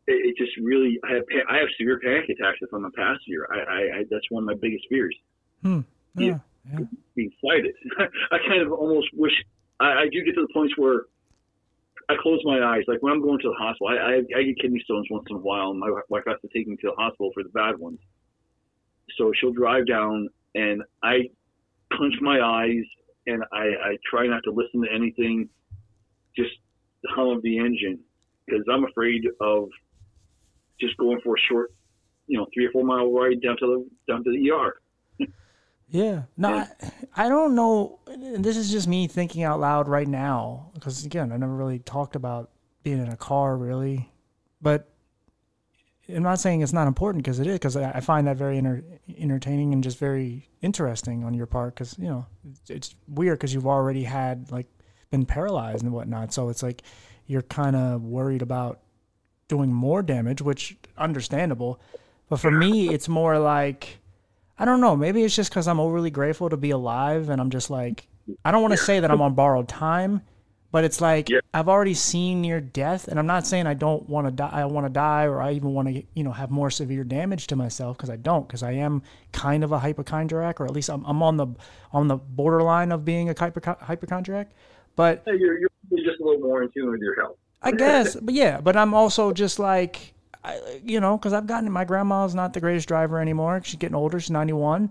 it, it, just really I have I have severe panic attacks if I'm a passenger. I, I, I that's one of my biggest fears. Hmm. Yeah. yeah. Being sighted. I kind of almost wish I, I do get to the points where I close my eyes. Like when I'm going to the hospital, I, I, I get kidney stones once in a while. And my wife has to take me to the hospital for the bad ones. So she'll drive down, and I clench my eyes, and I, I try not to listen to anything, just the hum of the engine, because I'm afraid of just going for a short, you know, three or four mile ride down to the down to the ER. Yeah. No, I, I don't know. And this is just me thinking out loud right now because again, I never really talked about being in a car really, but I'm not saying it's not important because it is because I, I find that very enter, entertaining and just very interesting on your part because you know it's, it's weird because you've already had like been paralyzed and whatnot, so it's like you're kind of worried about doing more damage, which understandable. But for me, it's more like I don't know. Maybe it's just because I'm overly grateful to be alive, and I'm just like, I don't want to say that I'm on borrowed time, but it's like Yeah. I've already seen near death, and I'm not saying I don't want to die. I want to die, or I even want to, you know, have more severe damage to myself because I don't, because I am kind of a hypochondriac, or at least I'm, I'm on the on the borderline of being a hypoch- hypochondriac. But Hey, You're, you're just a little more in tune with your health. I guess, but yeah, but I'm also just like, I, you know, because I've gotten my grandma's not the greatest driver anymore. She's getting older. She's 91.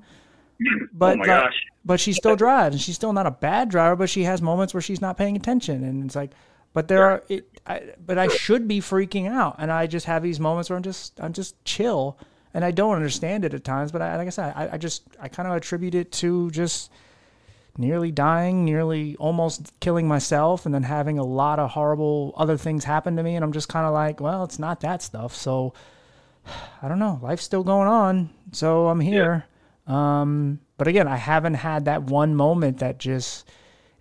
Oh but oh my like- gosh. but she still drives, and she's still not a bad driver. But she has moments where she's not paying attention, and it's like, but there are, it, I, but I should be freaking out, and I just have these moments where I'm just, I'm just chill, and I don't understand it at times. But I, like I said, I, I just, I kind of attribute it to just nearly dying, nearly almost killing myself, and then having a lot of horrible other things happen to me, and I'm just kind of like, well, it's not that stuff, so. I don't know. Life's still going on, so I'm here. Um, but again, I haven't had that one moment that just,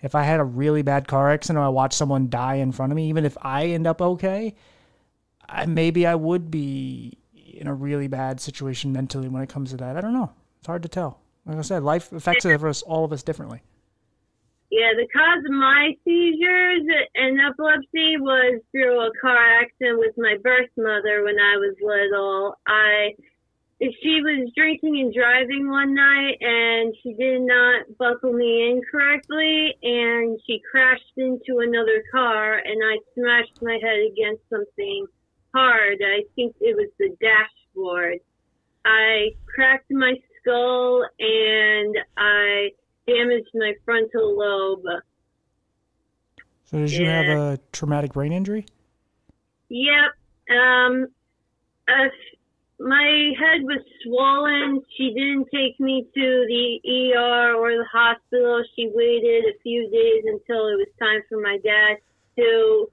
if I had a really bad car accident or I watch someone die in front of me, even if I end up okay, I, maybe I would be in a really bad situation mentally when it comes to that. I don't know. It's hard to tell. Like I said, life affects us, all of us differently. Yeah, the cause of my seizures and epilepsy was through a car accident with my birth mother when I was little. I she was drinking and driving one night and she did not buckle me in correctly and she crashed into another car and I smashed my head against something hard. I think it was the dashboard. I cracked my skull and I damaged my frontal lobe. So, did you have a traumatic brain injury? Yep. Um, uh, my head was swollen. She didn't take me to the ER or the hospital. She waited a few days until it was time for my dad to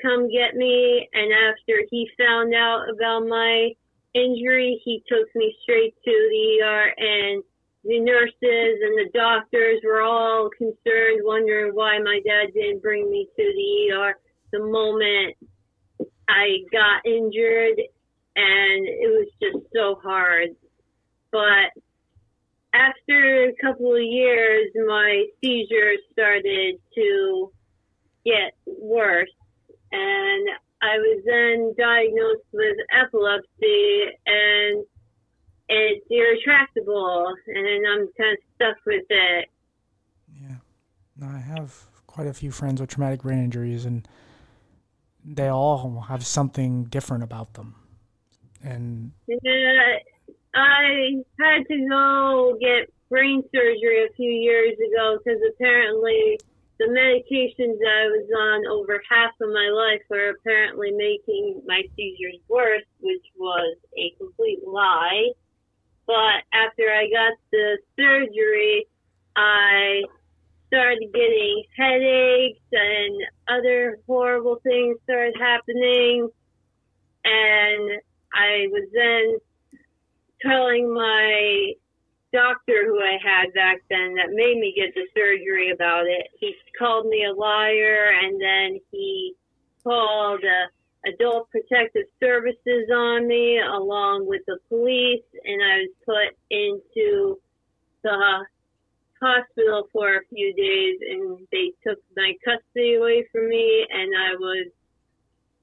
come get me. And after he found out about my injury, he took me straight to the ER and the nurses and the doctors were all concerned, wondering why my dad didn't bring me to the ER the moment I got injured, and it was just so hard. But after a couple of years, my seizures started to get worse, and I was then diagnosed with epilepsy, and it's irretractable, and I'm kind of stuck with it. Yeah. No, I have quite a few friends with traumatic brain injuries, and they all have something different about them. And I had to go get brain surgery a few years ago because apparently the medications I was on over half of my life were apparently making my seizures worse, which was a complete lie. But after I got the surgery, I started getting headaches and other horrible things started happening. And I was then telling my doctor who I had back then that made me get the surgery about it. He called me a liar and then he called uh, Adult Protective Services on me along with the police and I was put into the hospital for a few days and they took my custody away from me and I was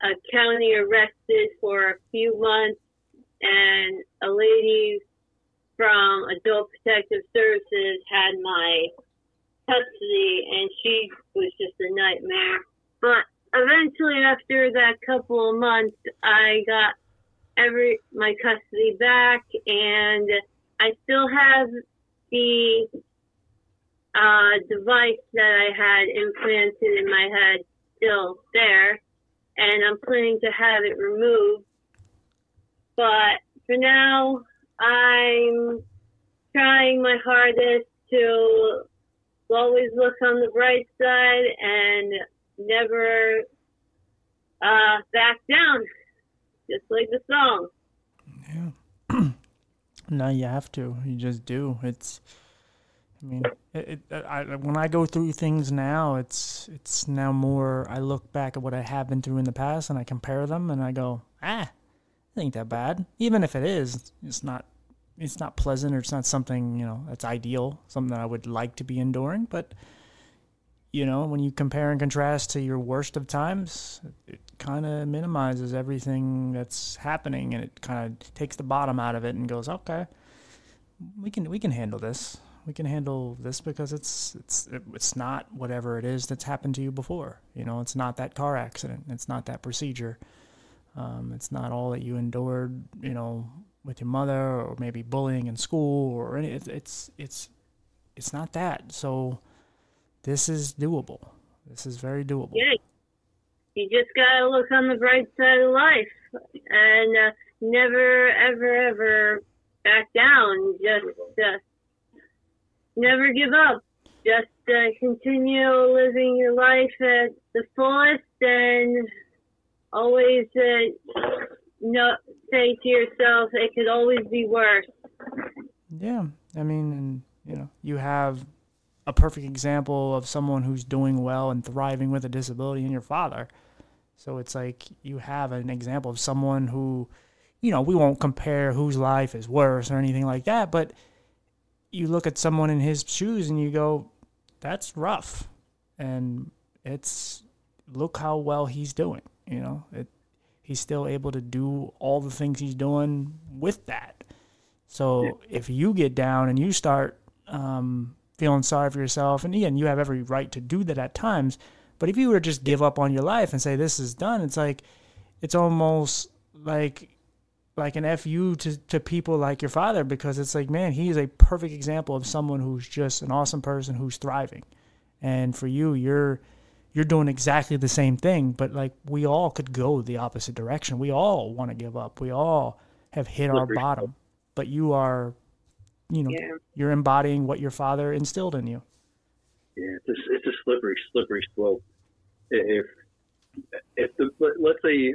uh, county arrested for a few months and a lady from Adult Protective Services had my custody, and she was just a nightmare. But eventually, after that couple of months, I got every my custody back, and I still have the uh, device that I had implanted in my head still there, and I'm planning to have it removed. But for now, I'm trying my hardest to always look on the bright side and never uh, back down, just like the song. Yeah. no, you have to. You just do. It's. I mean, it, it, I, when I go through things now, it's it's now more. I look back at what I have been through in the past, and I compare them, and I go, ah, it ain't that bad. Even if it is, it's not. It's not pleasant, or it's not something you know that's ideal. Something that I would like to be enduring, but you know, when you compare and contrast to your worst of times, it kind of minimizes everything that's happening, and it kind of takes the bottom out of it and goes, okay, we can we can handle this we can handle this because it's it's it's not whatever it is that's happened to you before. You know, it's not that car accident. It's not that procedure. Um, it's not all that you endured. You know, with your mother or maybe bullying in school or any. It's it's it's, it's not that. So this is doable. This is very doable. Yeah, you just gotta look on the bright side of life and uh, never ever ever back down. Just. Uh, never give up. Just uh, continue living your life at the fullest and always uh, no, say to yourself, it could always be worse. Yeah. I mean, and, you know, you have a perfect example of someone who's doing well and thriving with a disability in your father. So it's like you have an example of someone who, you know, we won't compare whose life is worse or anything like that, but you look at someone in his shoes and you go, that's rough. And it's look how well he's doing. You know, it, he's still able to do all the things he's doing with that. So yeah. if you get down and you start um, feeling sorry for yourself, and again, you have every right to do that at times. But if you were to just give up on your life and say this is done, it's like it's almost like like an fu to, to people like your father because it's like man he is a perfect example of someone who's just an awesome person who's thriving. And for you you're you're doing exactly the same thing but like we all could go the opposite direction. We all want to give up. We all have hit our bottom but you are you know yeah. you're embodying what your father instilled in you. Yeah it's a, it's a slippery slippery slope. If if the let's say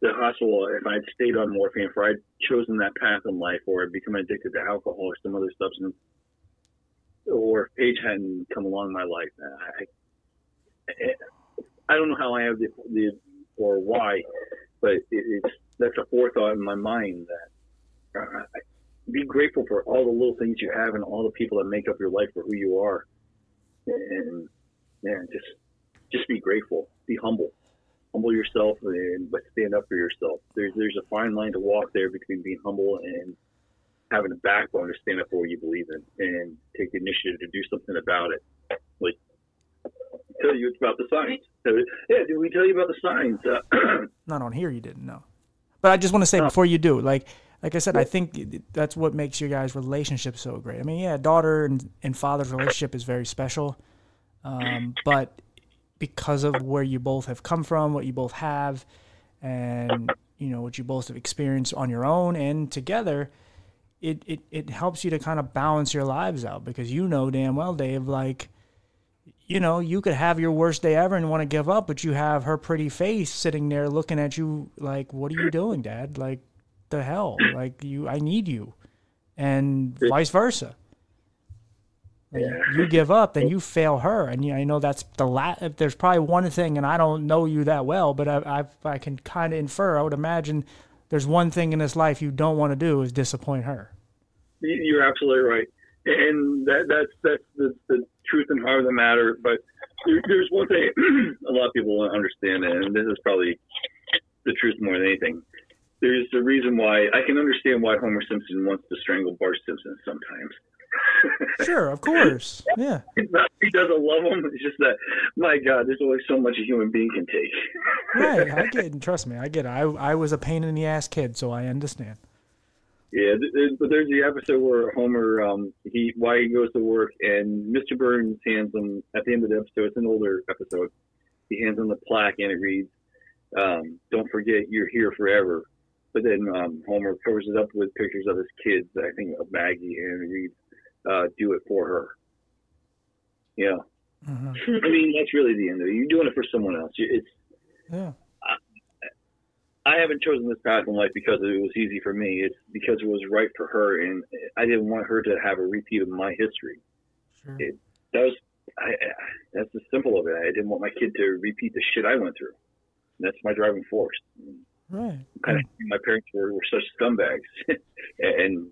the hospital, if I'd stayed on morphine, if I'd chosen that path in life, or I'd become addicted to alcohol or some other substance, or if Paige hadn't come along in my life, I, I don't know how I have the, the or why, but it, it's that's a forethought in my mind that uh, be grateful for all the little things you have and all the people that make up your life for who you are, and man, just just be grateful, be humble humble yourself and but stand up for yourself. There's there's a fine line to walk there between being humble and having a backbone to stand up for what you believe in and take the initiative to do something about it. Like tell you about the signs. Yeah, did we tell you about the signs? Uh, Not on here, you didn't know. But I just want to say before you do, like like I said, I think that's what makes your guys' relationship so great. I mean, yeah, daughter and, and father's relationship is very special, um, but because of where you both have come from, what you both have, and you know what you both have experienced on your own and together. It, it, it helps you to kind of balance your lives out because you know damn well, Dave, like, you know, you could have your worst day ever and want to give up, but you have her pretty face sitting there looking at you like, what are you doing, dad? Like, the hell? Like, you, I need you. And vice versa. Yeah. You give up, then you fail her, and you know, I know that's the la- There's probably one thing, and I don't know you that well, but I I, I can kind of infer. I would imagine there's one thing in this life you don't want to do is disappoint her. You're absolutely right, and that that's that's the, the truth and heart of the matter. But there's one thing a lot of people don't understand, and this is probably the truth more than anything. There's a reason why I can understand why Homer Simpson wants to strangle Bart Simpson sometimes sure, of course. Yeah. he doesn't love them. It's just that, my God, there's only so much a human being can take. right. I get it. Trust me, I get it. I, I was a pain in the ass kid, so I understand. Yeah, but there's the episode where Homer, um, he why he goes to work, and Mr. Burns hands him at the end of the episode. It's an older episode. He hands him the plaque, and it reads, um, "Don't forget, you're here forever." But then um, Homer covers it up with pictures of his kids, I think of Maggie, and it reads, uh, "Do it for her." Yeah, mm-hmm. I mean that's really the end of it. You're doing it for someone else. It's yeah. I haven't chosen this path in life because it was easy for me. It's because it was right for her, and I didn't want her to have a repeat of my history. Sure. It, that was I, that's the simple of it. I didn't want my kid to repeat the shit I went through. And that's my driving force. Right. Kind of, my parents were, were such scumbags, and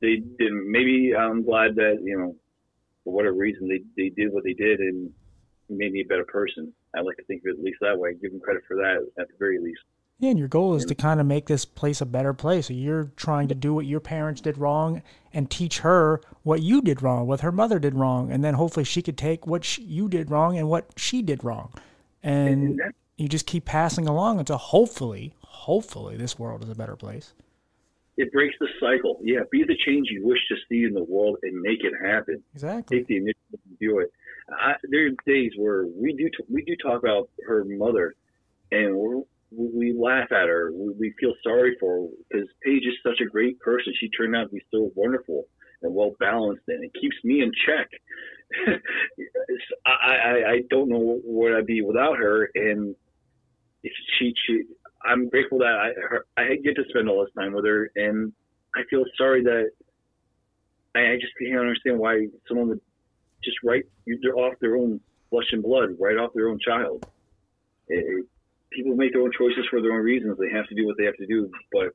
they didn't. Maybe I'm glad that you know, for whatever reason, they they did what they did and made me a better person. I like to think of it at least that way. Give them credit for that at the very least. Yeah, and your goal is to kind of make this place a better place. So you're trying to do what your parents did wrong and teach her what you did wrong, what her mother did wrong, and then hopefully she could take what she, you did wrong and what she did wrong, and you just keep passing along until hopefully, hopefully, this world is a better place. It breaks the cycle. Yeah, be the change you wish to see in the world and make it happen. Exactly. Take the initiative to do it. I, there are days where we do we do talk about her mother, and we're we laugh at her. We feel sorry for her because Paige is such a great person. She turned out to be so wonderful and well balanced, and it keeps me in check. I, I I don't know where I'd be without her, and she she I'm grateful that I her, I get to spend all this time with her, and I feel sorry that I, I just can't understand why someone would just write they're off their own flesh and blood, write off their own child. It, people make their own choices for their own reasons. They have to do what they have to do, but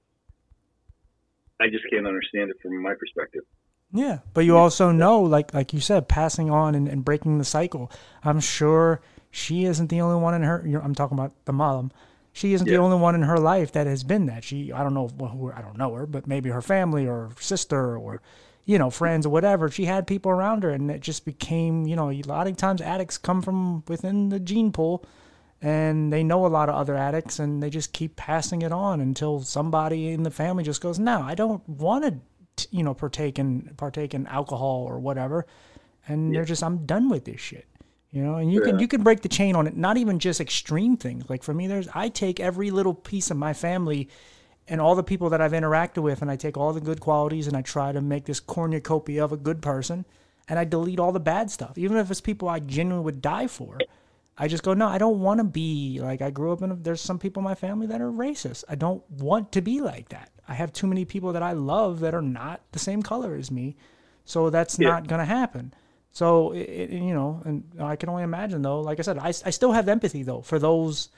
I just can't understand it from my perspective. Yeah, but you also know, like like you said, passing on and, and breaking the cycle. I'm sure she isn't the only one in her. I'm talking about the mom. She isn't yeah. the only one in her life that has been that. She, I don't know who, I don't know her, but maybe her family or sister or, you know, friends or whatever. She had people around her, and it just became, you know, a lot of times addicts come from within the gene pool and they know a lot of other addicts and they just keep passing it on until somebody in the family just goes no i don't want to you know partake in partake in alcohol or whatever and yeah. they're just i'm done with this shit you know and you yeah. can you can break the chain on it not even just extreme things like for me there's i take every little piece of my family and all the people that i've interacted with and i take all the good qualities and i try to make this cornucopia of a good person and i delete all the bad stuff even if it's people i genuinely would die for I just go, no, I don't want to be like I grew up in. A, there's some people in my family that are racist. I don't want to be like that. I have too many people that I love that are not the same color as me, so that's yeah. not gonna happen. So it, it, you know, and I can only imagine though. Like I said, I, I still have empathy though for those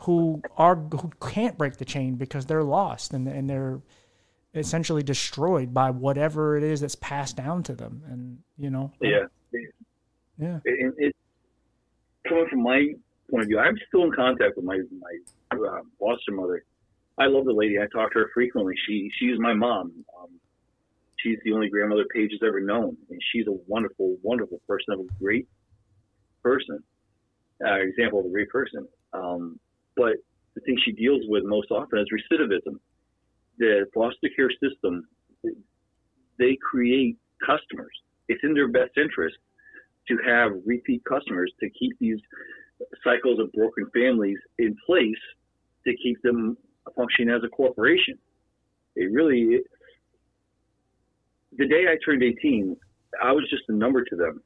who are who can't break the chain because they're lost and and they're essentially destroyed by whatever it is that's passed down to them. And you know, yeah, yeah. It, it, coming from my point of view, I'm still in contact with my my uh, foster mother. I love the lady. I talk to her frequently. She she's my mom. Um, she's the only grandmother Paige has ever known, and she's a wonderful, wonderful person, a great person, uh, example of a great person. Um, but the thing she deals with most often is recidivism. The foster care system, they create customers. It's in their best interest to have repeat customers to keep these cycles of broken families in place to keep them functioning as a corporation. It really, the day I turned 18, I was just a number to them.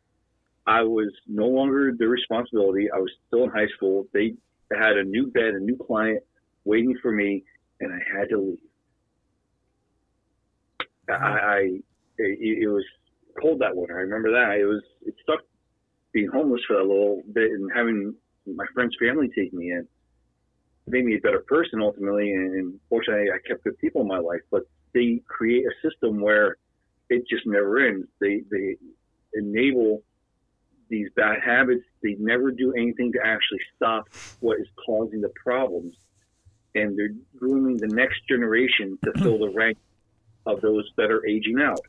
I was no longer their responsibility. I was still in high school. They had a new bed, a new client waiting for me, and I had to leave. I, I it, it was cold that winter. I remember that. It was it stuck being homeless for a little bit and having my friend's family take me in It made me a better person ultimately. And fortunately, I kept good people in my life. But they create a system where it just never ends. They they enable these bad habits. They never do anything to actually stop what is causing the problems, and they're grooming the next generation to fill the ranks of those that are aging out.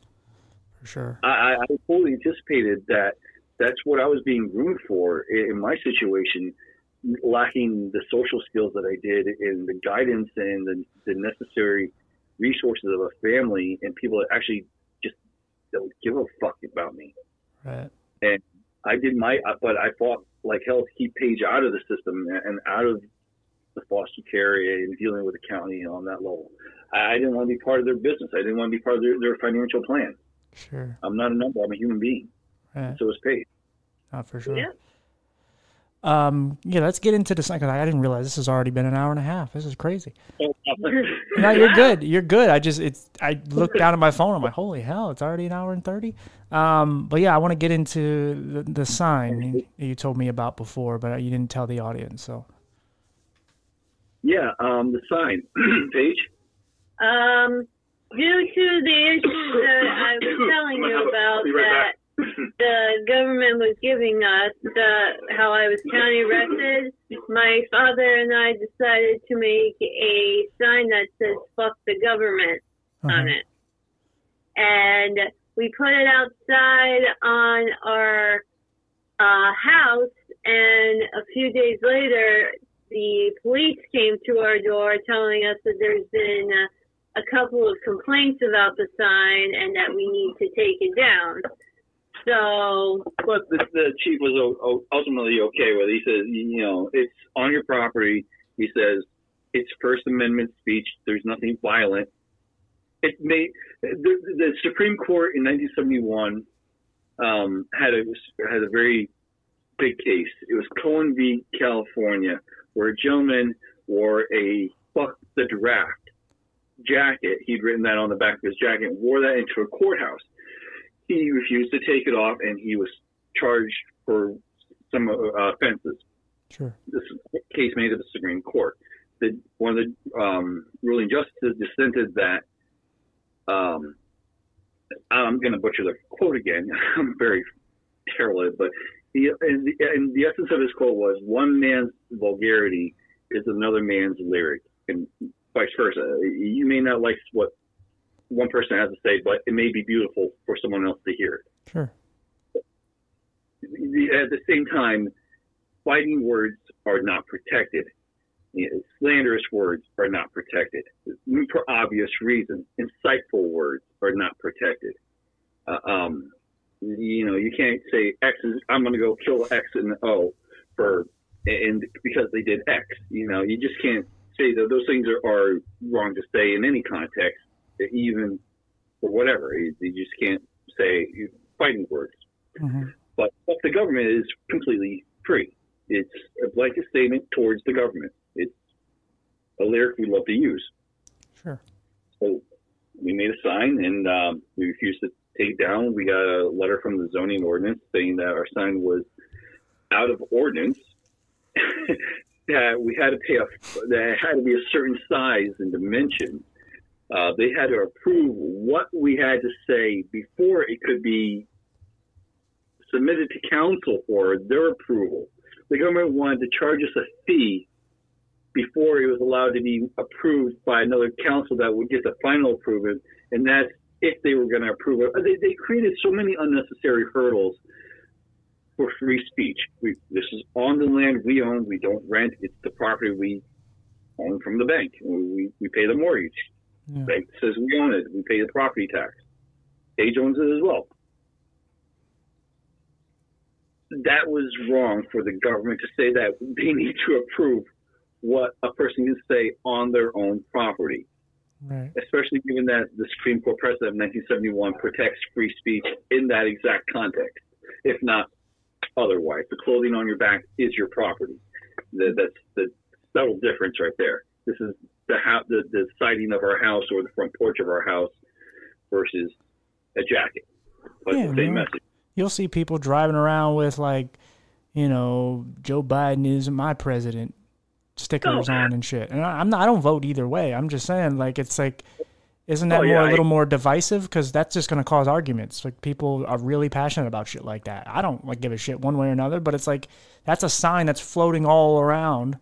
For sure. I, I fully anticipated that that's what I was being groomed for in my situation, lacking the social skills that I did and the guidance and the, the necessary resources of a family and people that actually don't give a fuck about me. Right. And I did my, but I fought like hell to keep Paige out of the system and out of the foster care and dealing with the county on that level. I, I didn't want to be part of their business. I didn't want to be part of their, their financial plan. Sure. I'm not a number. I'm a human being. Right. So is Paige. Not for sure. Yeah. Um, yeah, let's get into the second. I didn't realize this has already been an hour and a half. This is crazy. No, you're good. You're good. I just it's I looked down at my phone. I'm like, holy hell, it's already an hour and thirty. Um, but yeah, I want to get into the, the sign you told me about before, but you didn't tell the audience. So Yeah, um, the sign, Paige. Um, due to the issues that I was telling you about right that back. The government was giving us, the how I was county arrested, my father and I decided to make a sign that says "fuck the government" on Uh-huh. it, and we put it outside on our uh, house. And a few days later, the police came to our door telling us that there's been a, a couple of complaints about the sign and that we need to take it down. So But the, the chief was ultimately okay with it. He says, you know, it's on your property. He says it's First Amendment speech. There's nothing violent. It may the, the Supreme Court in 1971 um, had a had a very big case. It was Cohen v. California, where a gentleman wore a "fuck the draft" jacket. He'd written that on the back of his jacket and wore that into a courthouse he refused to take it off and he was charged for some uh, offenses. sure. This case made it to the Supreme Court. The, one of the um, ruling justices dissented that. Um, I'm going to butcher the quote again. I'm very terrible, at it, but the, and the, and the essence of his quote was, "One man's vulgarity is another man's lyric, and vice versa. You may not like what one person has to say, but it may be beautiful for someone else to hear. it. Sure. At the same time, fighting words are not protected. You know, Slanderous words are not protected for obvious reasons. Insightful words are not protected. Uh, um, you know, you can't say X is. I'm going to go kill X and O for and because they did X. You know, you just can't say that those things are, are wrong to say in any context, even or whatever. You, you just can't say fighting words. hmm But but the government is completely free. It's a blanket statement towards the government. It's a lyric we love to use. Sure. So we made a sign and um, we refused to take down. We got a letter from the zoning ordinance saying that our sign was out of ordinance. that we had to pay a that it had to be a certain size and dimension. Uh, they had to approve what we had to say before it could be submitted to council for their approval. The government wanted to charge us a fee before it was allowed to be approved by another council that would get the final approval, and that's if they were going to approve it. They, they created so many unnecessary hurdles for free speech. We, this is on the land we own. We don't rent. It's the property we own from the bank. We, we pay the mortgage. Yeah. Bank says we own it. We pay the property tax. Paige owns it as well. That was wrong for the government to say that they need to approve what a person can say on their own property, Right. especially given that the Supreme Court precedent of 1971 protects free speech in that exact context, if not otherwise. The clothing on your back is your property. The, that's the subtle difference right there. This is the, ho- the the siding of our house or the front porch of our house versus a jacket. But Yeah, same message. You'll see people driving around with like, you know, Joe Biden is my president stickers Oh. on and shit. And I, I'm not. I don't vote either way. I'm just saying, like, it's like, isn't that Oh, more yeah, a I- little more divisive? Because that's just going to cause arguments. Like people are really passionate about shit like that. I don't like give a shit one way or another. But it's like that's a sign that's floating all around.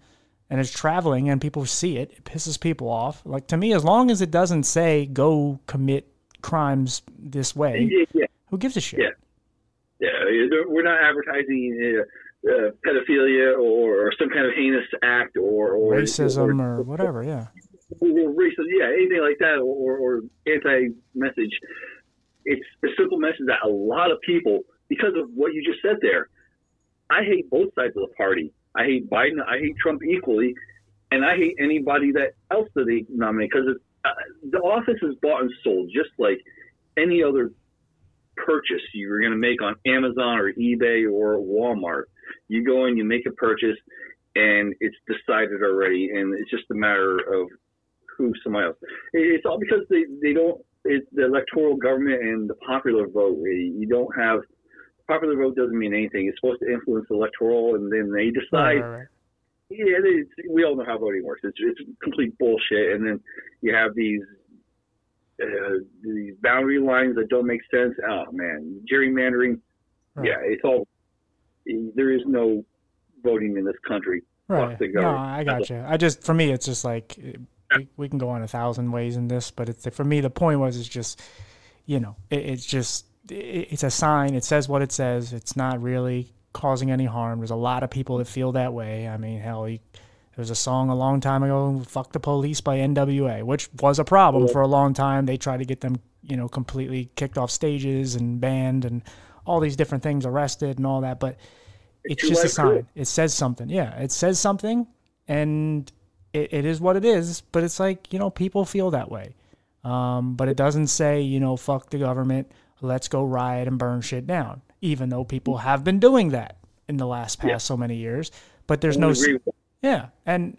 And it's traveling, and people see it. It pisses people off. Like to me, as long as it doesn't say "go commit crimes this way," Yeah, yeah. Who gives a shit? Yeah. Yeah, we're not advertising uh, uh, pedophilia or, or, some kind of heinous act or, or racism or, or, whatever. Yeah, or racism. Yeah, anything like that or, or anti-message. It's a simple message that a lot of people, because of what you just said there, I hate both sides of the party. I hate Biden. I hate Trump equally, and I hate anybody that else that they nominate because uh, the office is bought and sold just like any other purchase you're going to make on Amazon or eBay or Walmart. You go in, you make a purchase, and it's decided already, and it's just a matter of who somebody else. It's all because they, they don't, it's the electoral government and the popular vote. You don't have, popular vote doesn't mean anything. It's supposed to influence the electoral, and then they decide. Right, right. Yeah, we all know how voting works. It's, it's complete bullshit. And then you have these uh, these boundary lines that don't make sense. Oh man, gerrymandering. Right. Yeah, it's all. There is no voting in this country. Right. No, I got you. I just for me, it's just like we, we, can go on a thousand ways in this, but it's for me. The point was, it's just you know, it, it's just it's a sign. It says what it says. It's not really causing any harm. There's a lot of people that feel that way. I mean, hell, you there was a song a long time ago, "Fuck the Police" by N.W.A., which was a problem for a long time. They tried to get them, you know, completely kicked off stages and banned and all these different things, arrested and all that. But it's just a sign. It says something. Yeah, it says something, and it, it is what it is. But it's like you know, people feel that way. Um, but it doesn't say you know, fuck the government. Let's go riot and burn shit down. Even though people have been doing that in the last past yeah. so many years, but there's no yeah, and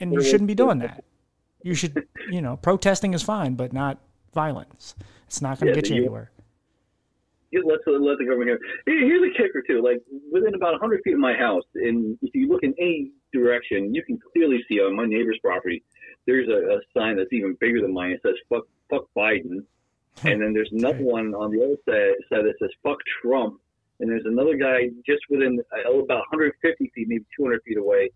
and you shouldn't be doing that. You should, you know, protesting is fine, but not violence. It's not going to yeah, get you, you anywhere. let the, let the government hear. Here's a kicker too. Like within about 100 feet of my house, and if you look in any direction, you can clearly see on my neighbor's property. There's a, a sign that's even bigger than mine. It says "fuck, fuck Biden," and then there's another one on the other side, side that says "fuck Trump." And there's another guy just within uh, about 150 feet, maybe 200 feet away,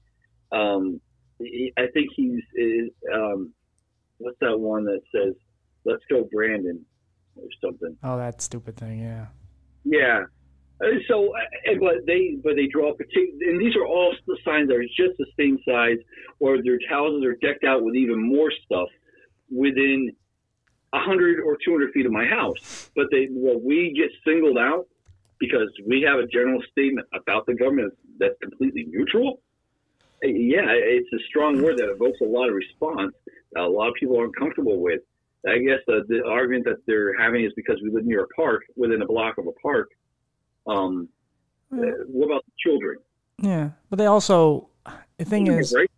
um, he, I think he's is um, what's that one that says "Let's go, Brandon" or something. Oh, that stupid thing, yeah. Yeah. Uh, so, uh, but they but they draw particular, and these are all the signs that are just the same size, or their houses are decked out with even more stuff within a hundred or two hundred feet of my house. But they well, we get singled out because we have a general statement about the government that's completely neutral yeah, it's a strong word that evokes a lot of response. a lot of people aren't comfortable with. I guess uh, the argument that they're having is because we live near a park, within a block of a park. Um, uh, what about the children? Yeah, but they also the thing is, right?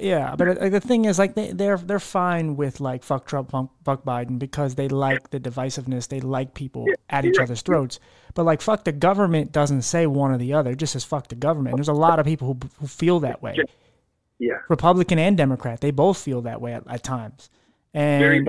Yeah, but uh, the thing is, like they they're they're fine with like fuck Trump, fuck Biden because they like the divisiveness. They like people at each other's throats. But like fuck the government doesn't say one or the other. It just says fuck the government. And there's a lot of people who who feel that way. Yeah, Republican and Democrat, they both feel that way at, at times. And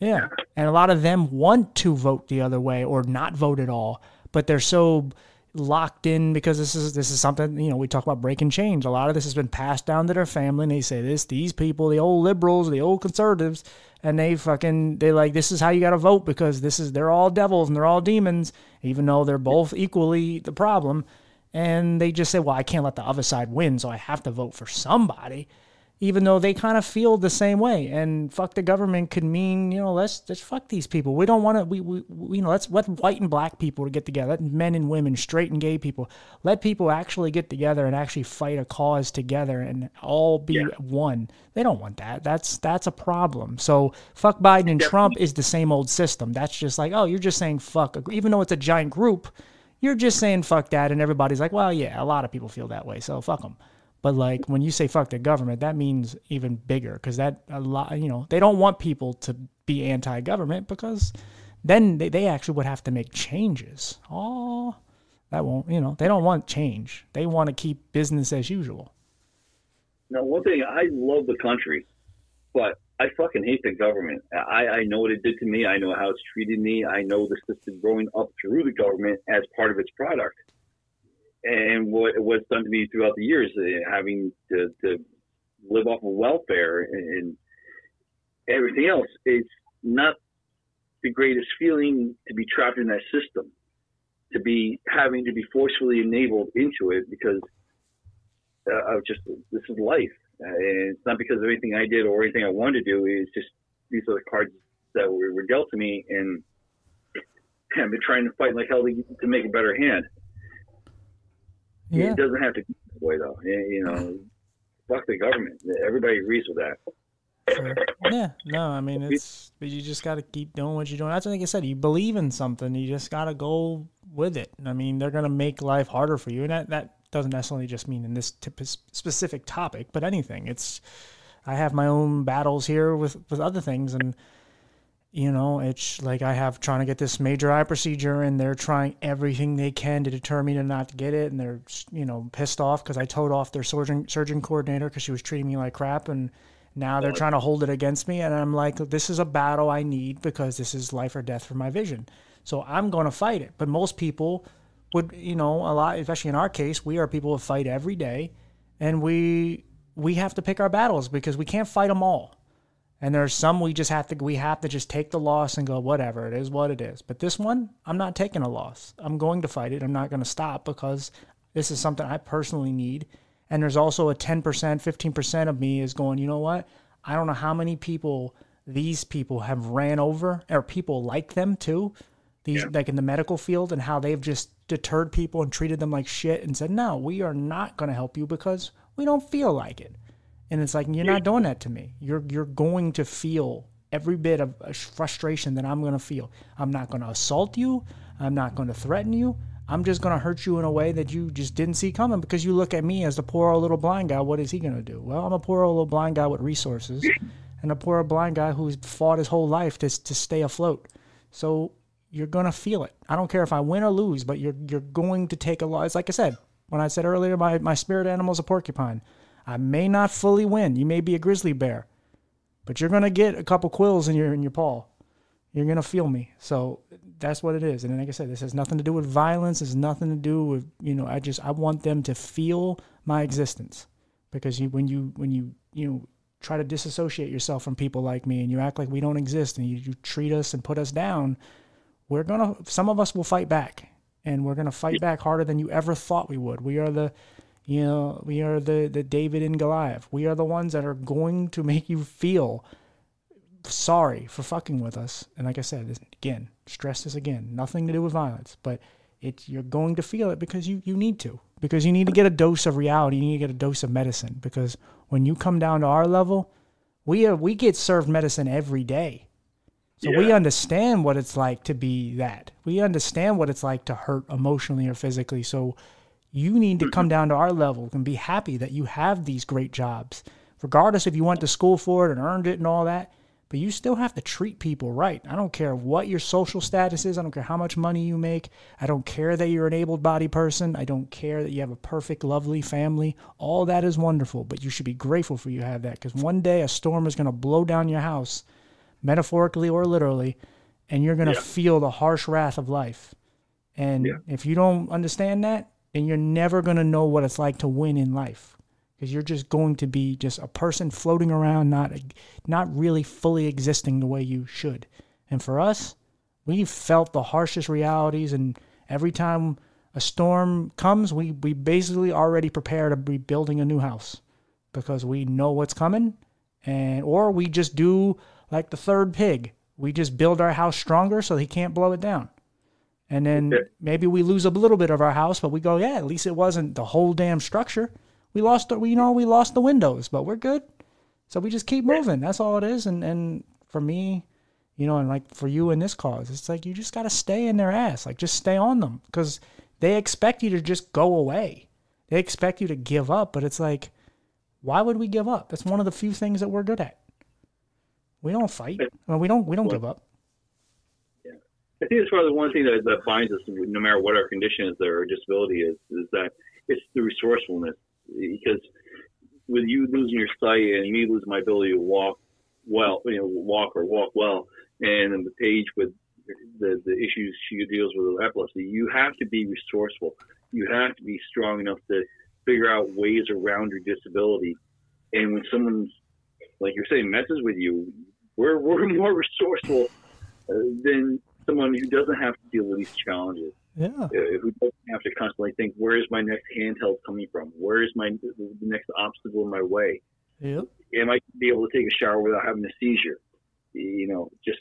yeah, and a lot of them want to vote the other way or not vote at all, but they're so locked in because this is this is something you know we talk about breaking change. A lot of this has been passed down to their family, and they say this these people, the old liberals, the old conservatives, and they fucking they like this is how you got to vote because this is they're all devils and they're all demons, even though they're both equally the problem. And they just say, well, I can't let the other side win, so I have to vote for somebody even though they kind of feel the same way. And fuck the government could mean, you know, let's let's fuck these people. We don't want to. We, we, we you know let's let white and black people get together. Let men and women, straight and gay people, let people actually get together and actually fight a cause together and all be yeah. one. They don't want that. That's that's a problem. So fuck Biden and Trump is the same old system. That's just like oh, you're just saying fuck, even though it's a giant group. You're just saying fuck that, and everybody's like, well, yeah, a lot of people feel that way, so fuck them. But like when you say fuck the government, that means even bigger because that a lot, you know, they don't want people to be anti-government because then they, they actually would have to make changes. Oh, that won't, you know, they don't want change. They want to keep business as usual. Now, one thing, I love the country, but I fucking hate the government. I, I know what it did to me. I know how it's treated me. I know the system growing up through the government as part of its product and what was done to me throughout the years, uh, having to, to live off of welfare and, everything else. It's not the greatest feeling to be trapped in that system, to be having to be forcefully enabled into it because uh, just this is life, and it's not because of anything I did or anything I wanted to do. It's just these are the cards that were, were dealt to me, and I've been trying to fight like hell to, to make a better hand. Yeah. It doesn't have to be that way though. You know, fuck the government. Everybody agrees with that. Yeah, no, I mean it's but you just got to keep doing what you're doing. That's like I said, you believe in something, you just got to go with it. I mean, they're gonna make life harder for you, and that that doesn't necessarily just mean in this tip, specific topic, but anything. It's I have my own battles here with with other things, and you know, it's like I have trying to get this major eye procedure, and they're trying everything they can to deter me to not get it, and they're you know pissed off because I towed off their surgeon surgeon coordinator because she was treating me like crap, and now they're trying to hold it against me, and I'm like, this is a battle I need because this is life or death for my vision. So I'm going to fight it. But most people would, you know, a lot, especially in our case, we are people who fight every day, and we we have to pick our battles because we can't fight them all. And there's some we just have to we have to just take the loss and go whatever it is what it is. But this one, I'm not taking a loss. I'm going to fight it. I'm not going to stop because this is something I personally need and there's also a 10%, 15% of me is going, you know what? I don't know how many people these people have ran over, or people like them too, these yeah. like in the medical field, and how they've just deterred people and treated them like shit and said, no, we are not going to help you because we don't feel like it. And it's like you're not doing that to me. You're you're going to feel every bit of frustration that I'm going to feel. I'm not going to assault you. I'm not going to threaten you. I'm just going to hurt you in a way that you just didn't see coming because you look at me as the poor old little blind guy. What is he going to do? Well, I'm a poor old little blind guy with resources and a poor blind guy who's fought his whole life to, to stay afloat. So you're going to feel it. I don't care if I win or lose, but you're, you're going to take a loss. Like I said, when I said earlier, my, my spirit animal is a porcupine. I may not fully win. You may be a grizzly bear, but you're going to get a couple quills in your, in your paw. You're going to feel me. So that's what it is. And like I said, this has nothing to do with violence. It's nothing to do with you know. I just I want them to feel my existence because you when you when you you know try to disassociate yourself from people like me and you act like we don't exist and you, you treat us and put us down, we're gonna some of us will fight back and we're gonna fight back harder than you ever thought we would. We are the you know we are the the David and Goliath. We are the ones that are going to make you feel sorry for fucking with us. And like I said, again, stress this again, nothing to do with violence, but it you're going to feel it because you you need to because you need to get a dose of reality. You need to get a dose of medicine because when you come down to our level, we are, we get served medicine every day. So yeah. we understand what it's like to be that. We understand what it's like to hurt emotionally or physically. So you need to come down to our level and be happy that you have these great jobs. Regardless if you went to school for it and earned it and all that, but you still have to treat people right. I don't care what your social status is. I don't care how much money you make. I don't care that you're an able bodied person. I don't care that you have a perfect, lovely family. All that is wonderful, but you should be grateful for you have that because one day a storm is going to blow down your house, metaphorically or literally, and you're going to yeah. feel the harsh wrath of life. And yeah. if you don't understand that, then you're never going to know what it's like to win in life because you're just going to be just a person floating around, not not really fully existing the way you should. And for us, we've felt the harshest realities, and every time a storm comes, we we basically already prepare to be building a new house because we know what's coming, and or we just do like the third pig. We just build our house stronger so he can't blow it down. And then maybe we lose a little bit of our house, but we go, yeah, at least it wasn't the whole damn structure. We lost the, you know, we lost the windows, but we're good. So we just keep moving. That's all it is. And and for me, you know, and like for you in this cause, it's like you just got to stay in their ass. Like just stay on them because they expect you to just go away. They expect you to give up, but it's like, why would we give up? That's one of the few things that we're good at. We don't fight. I mean, we don't. We don't well, give up. I think it's probably one thing that, that binds us, no matter what our condition is or our disability is, is that it's the resourcefulness because with you losing your sight and me losing my ability to walk well, you know, walk or walk well, and the Paige with the, the issues she deals with epilepsy, you have to be resourceful. You have to be strong enough to figure out ways around your disability. And when someone's, like you're saying, messes with you, we're, we're more resourceful uh, than someone who doesn't have to deal with these challenges. Yeah. Uh, who doesn't have to constantly think, where is my next handheld coming from? Where is my the next obstacle in my way? Yep. Am I be able to take a shower without having a seizure? You know, just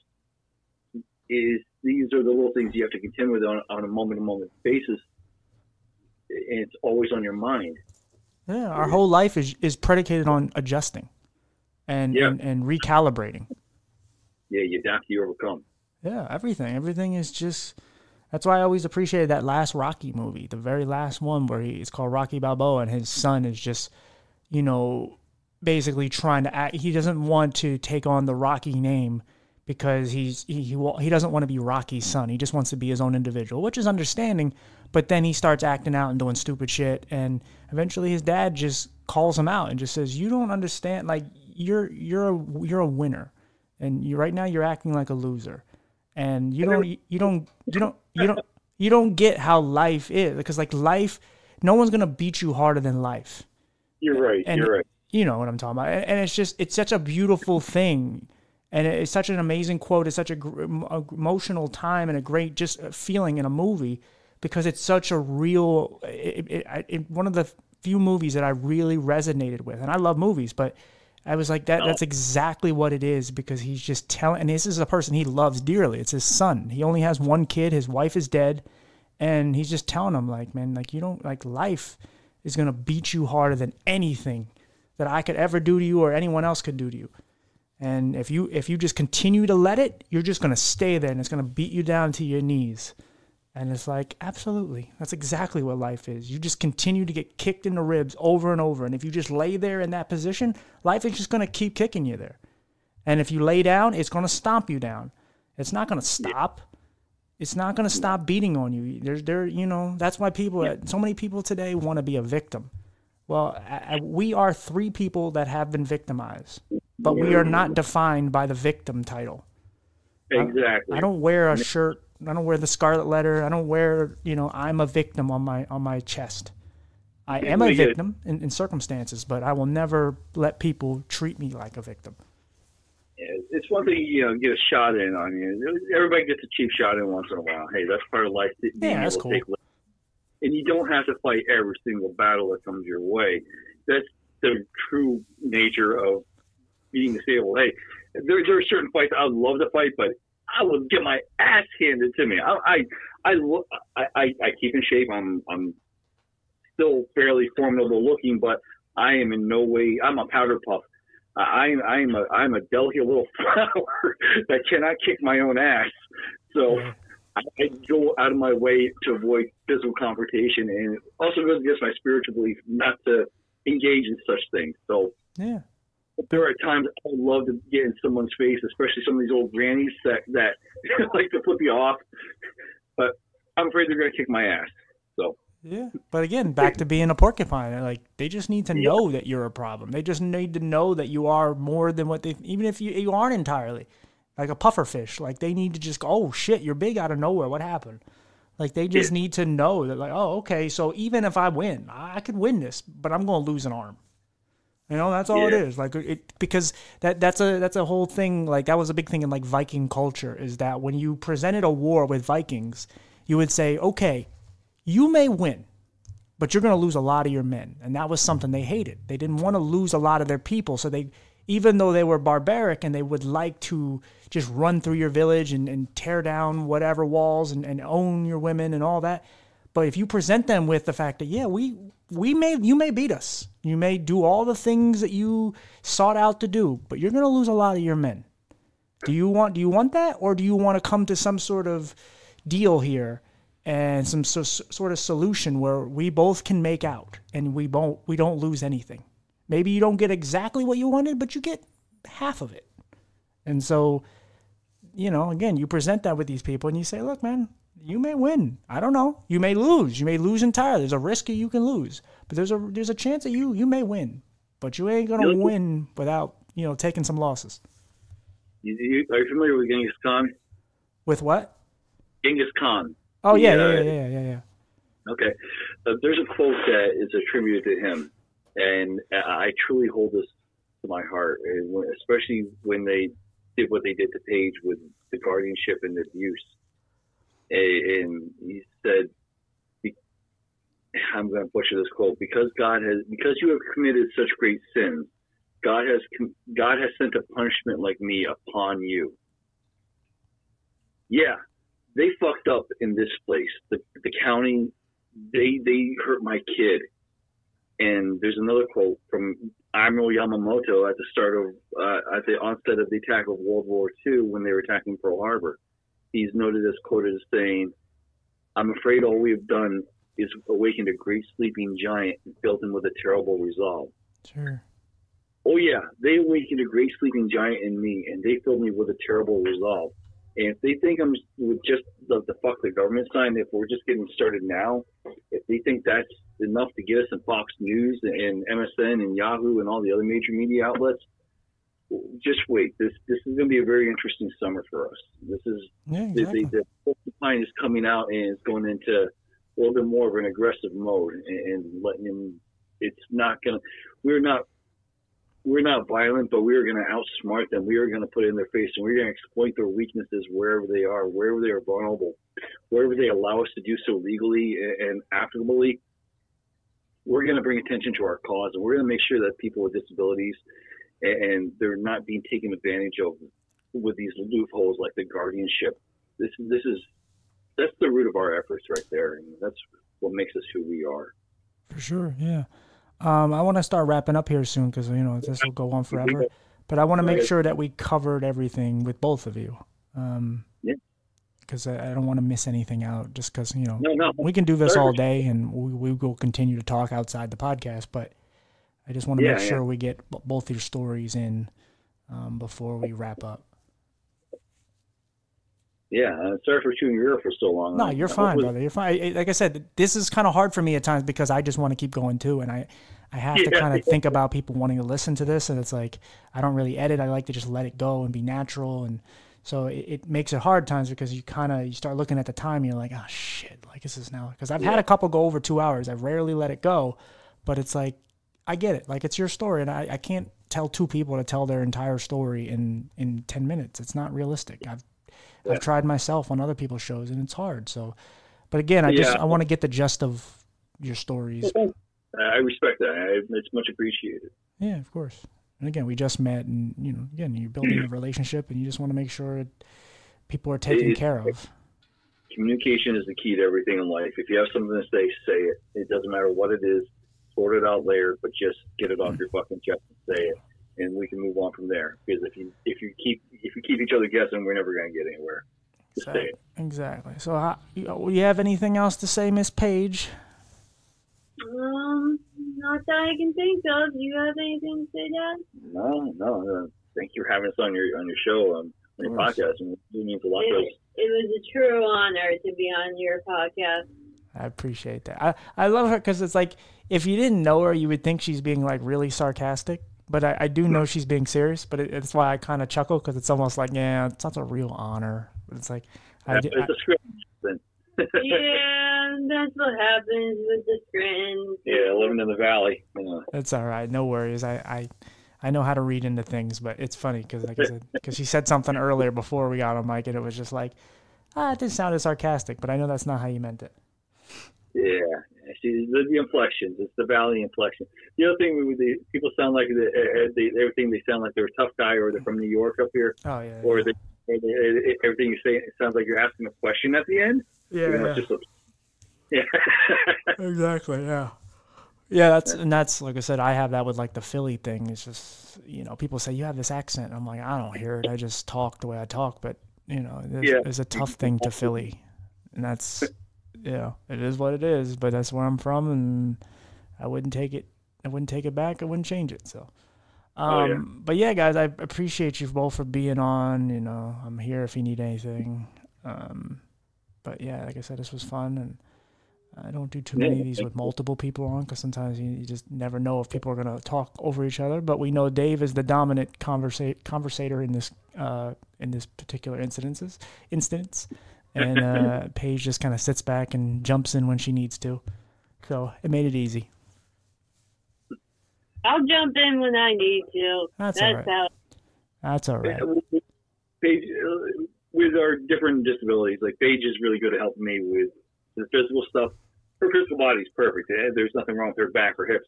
is these are the little things you have to contend with on, on a moment to moment basis, and it's always on your mind. Yeah. Our whole life is is predicated on adjusting, and Yeah. and, and recalibrating. Yeah, you adapt, you overcome. Yeah, everything. Everything is just. That's why I always appreciated that last Rocky movie, the very last one where he, it's called Rocky Balboa, and his son is just, you know, basically trying to act. He doesn't want to take on the Rocky name because he's he he, he doesn't want to be Rocky's son. He just wants to be his own individual, which is understanding. But then he starts acting out and doing stupid shit, and eventually his dad just calls him out and just says, "You don't understand. Like you're you're a you're a winner, and you right now you're acting like a loser." And you don't you don't you don't you don't you don't get how life is because like life no one's gonna beat you harder than life You're right. And- you're right. you know what i'm talking about and it's just it's such a beautiful thing and it's such an amazing quote it's such a, gr- emotional time and a great just uh, feeling in a movie because it's such a real it, it, it, one of the few movies that i really resonated with and i love movies but I was like that. That's exactly what it is because he's just telling. And this is a person he loves dearly. It's his son. He only has one kid. His wife is dead, and he's just telling him like, man, like you don't like life is gonna beat you harder than anything that I could ever do to you or anyone else could do to you. And if you if you just continue to let it, you're just gonna stay there, and it's gonna beat you down to your knees. And it's like, absolutely. That's exactly what life is. You just continue to get kicked in the ribs over and over. And if you just lay there in that position, life is just going to keep kicking you there. And if you lay down, it's going to stomp you down. It's not going to stop. It's not going to stop beating on you. There's there, you know, that's why people, so many people today want to be a victim. Well, I, I- we are three people that have been victimized, but we are not defined by the victim title. Exactly. I don't wear a shirt. I don't wear the scarlet letter. I don't wear, you know, I'm a victim on my on my chest. I am a victim in, in circumstances, but I will never let people treat me like a victim. it's one thing you know get a shot in on you. Everybody gets a cheap shot in once in a while. Hey, that's part of life. Yeah, that's cool. take and you don't have to fight every single battle that comes your way. That's the true nature of being disabled. Hey, there, there are certain fights I would love to fight, but I would get my ass handed to me. I I I, I, I, keep in shape. I'm I'm still fairly formidable looking, but I am in no way. I'm a powder puff. I I'm a I'm a delicate little flower that cannot kick my own ass. So I, I go out of my way to avoid physical confrontation, and also goes against my spiritual belief not to engage in such things. So Yeah. There are times I love to get in someone's face, especially some of these old grannies that that like to flip you off. But I'm afraid they're going to kick my ass. So Yeah. But again, back to being a porcupine. Like they just need to know that you're a problem. They just need to know that you are more than what they even if you you aren't entirely. Like a puffer fish. Like they need to just go, Oh shit, you're big out of nowhere. What happened? Like they just need to know that like, oh, okay, so even if I win, I I could win this, but I'm gonna lose an arm. You know, that's all it Yeah. is. Like it because that that's a that's a whole thing. Like that was a big thing in like Viking culture is that when you presented a war with Vikings, you would say, okay, you may win, but you're going to lose a lot of your men, and that was something they hated. They didn't want to lose a lot of their people, so they even though they were barbaric and they would like to just run through your village and, and tear down whatever walls and, and own your women and all that. But if you present them with the fact that yeah, we we may you may beat us, you may do all the things that you sought out to do, but you're going to lose a lot of your men. Do you want do you want that, or do you want to come to some sort of deal here and some so, sort of solution where we both can make out and we won't we don't lose anything? Maybe you don't get exactly what you wanted, but you get half of it. And so, you know, again, you present that with these people and you say, look, man, you may win. I don't know. You may lose. You may lose entirely. There's a risk that you can lose, but there's a there's a chance that you you may win. But you ain't gonna win without you know taking some losses. you, you, are you familiar with Genghis Khan? With what? Genghis Khan. Oh yeah, Yeah. yeah, yeah, yeah, yeah, yeah. Okay. Uh, there's a quote that is attributed to him, and I truly hold this to my heart, especially when they did what they did to Paige with the guardianship and the abuse. And he said, I'm going to butcher this quote because God has because you have committed such great sins, God has God has sent a punishment like me upon you. Yeah, they fucked up in this place. The the county, they they hurt my kid. And there's another quote from Admiral Yamamoto at the start of uh, at the onset of the attack of World War II when they were attacking Pearl Harbor. He's noted as quoted as saying, "I'm afraid all we have done is awakened a great sleeping giant and filled him with a terrible resolve." Sure. Oh yeah, they awakened a great sleeping giant in me, and they filled me with a terrible resolve. And if they think I'm with just the, the fuck the government sign, if we're just getting started now, if they think that's enough to get us in Fox News and MSN and Yahoo and all the other major media outlets, just wait. This this is going to be a very interesting summer for us. This is yeah, exactly. the, the, the pine is coming out and it's going into a little bit more of an aggressive mode and, and letting him. It's not going to. We're not we're not violent, but we are going to outsmart them. We are going to put it in their face, and we're going to exploit their weaknesses wherever they are, wherever they are vulnerable, wherever they allow us to do so legally and applicably. We're going to bring attention to our cause, and we're going to make sure that people with disabilities and they're not being taken advantage of with these loopholes like the guardianship. This this is that's the root of our efforts right there, and that's what makes us who we are. For sure, yeah. Um, I want to start wrapping up here soon because you know this will go on forever. But I want to make sure that we covered everything with both of you. Um, yeah. Because I, I, don't want to miss anything out. Just because you know no, no. we can do this all day and we, we will continue to talk outside the podcast. But I just want to yeah, make sure yeah. we get both your stories in um, before we wrap up. Yeah, uh, sorry for chewing your ear for so long. No, you're fine, brother. You're fine. Like I said, this is kind of hard for me at times because I just want to keep going too, and I, I have to kind of think about people wanting to listen to this, and it's like I don't really edit. I like to just let it go and be natural, and so it, it makes it hard times because you kind of you start looking at the time, and you're like, oh shit, like this is now because I've had a couple go over two hours. I rarely let it go, but it's like I get it. Like it's your story, and I, I can't tell two people to tell their entire story in in ten minutes. It's not realistic. I've Yeah. I've tried myself on other people's shows, and it's hard. So, but again, I just Yeah. I want to get the gist of your stories. I respect that. It's much appreciated. Yeah, of course. And again, we just met, and you know, again, you're building a relationship, and you just want to make sure people are taken It- care of. Communication is the key to everything in life. If you have something to say, say it. It doesn't matter what it is. Sort it out later, but just get it off Mm. your fucking chest and say it, and we can move on from there. Because if you if you keep if you keep each other guessing, we're never going to get anywhere. Just say it. Exactly. So, how, you, you have anything else to say, Miss Paige? Um, not that I can think of. Do you have anything to say, Dad? No, no. Uh, thank you for having us on your on your show um, on your podcast. And it means a lot to us. It, it was a true honor to be on your podcast. I appreciate that. I, I love her because it's like if you didn't know her, you would think she's being like really sarcastic. But I, I do know she's being serious. But it, it's why I kind of chuckle because it's almost like yeah, it's not a real honor. But it's like I, di- it's a script. yeah, that's what happens with the Scranton. yeah, living in the valley. You know. It's all right. No worries. I, I, I know how to read into things, but it's funny because, like I said, because she said something earlier before we got on mic, and it was just like, ah, it just sounded sarcastic, but I know that's not how you meant it. Yeah, see, the, the inflections. It's the valley inflection. The other thing, with the people sound like the, uh, they, everything they sound like they're a tough guy, or they're from New York up here, Oh yeah. or they, or they, uh, everything you say it sounds like you're asking a question at the end. yeah, yeah, just a, yeah. exactly. Yeah. Yeah, that's and that's like I said. I have that with like the Philly thing. It's just you know people say you have this accent. I'm like I don't hear it. I just talk the way I talk. But you know, Yeah. there's a tough thing to Philly, and that's you know it is what it is. But that's where I'm from, and I wouldn't take it. I wouldn't take it back. I wouldn't change it. So. Um, Oh, yeah. But yeah, guys, I appreciate you both for being on. You know, I'm here if you need anything. Um, but yeah, like I said, this was fun, and I don't do too many of these with multiple people on because sometimes you, you just never know if people are going to talk over each other. But we know Dave is the dominant conversa- conversator in this uh, in this particular incidences instance, and uh, Paige just kind of sits back and jumps in when she needs to. So it made it easy. I'll jump in when I need to. That's That's all right. how. That's all right. Paige, uh, with our different disabilities, like Paige is really good at helping me with the physical stuff. Her physical body's perfect. Eh, There's nothing wrong with her back or hips,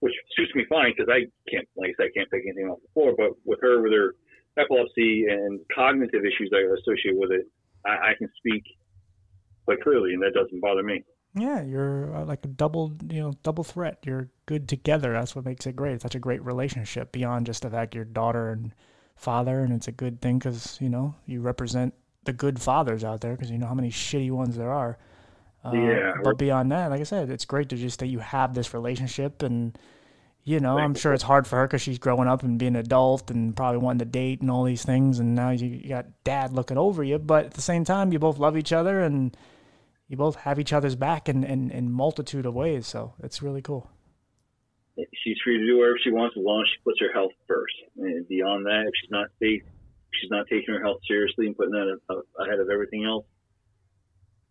which suits me fine because I can't, like I said, I can't pick anything off the floor. But with her, with her epilepsy and cognitive issues that are associated with it, I, I can speak quite clearly, and that doesn't bother me. Yeah, you're uh, like a double, you know, double threat. You're good together. That's what makes it great. It's such a great relationship beyond just the fact you're daughter and father, and it's a good thing because you know you represent the good fathers out there because you know how many shitty ones there are. Uh, Yeah. But beyond that, like I said, it's great to just that you have this relationship, and you know, I'm sure it's hard for her because she's growing up and being an adult and probably wanting to date and all these things, and now you, got dad looking over you. But at the same time, you both love each other and you both have each other's back in, in, in multitude of ways. So it's really cool. She's free to do whatever she wants as long as she puts her health first. And beyond that, if she's not safe, if she's not taking her health seriously and putting that ahead of everything else,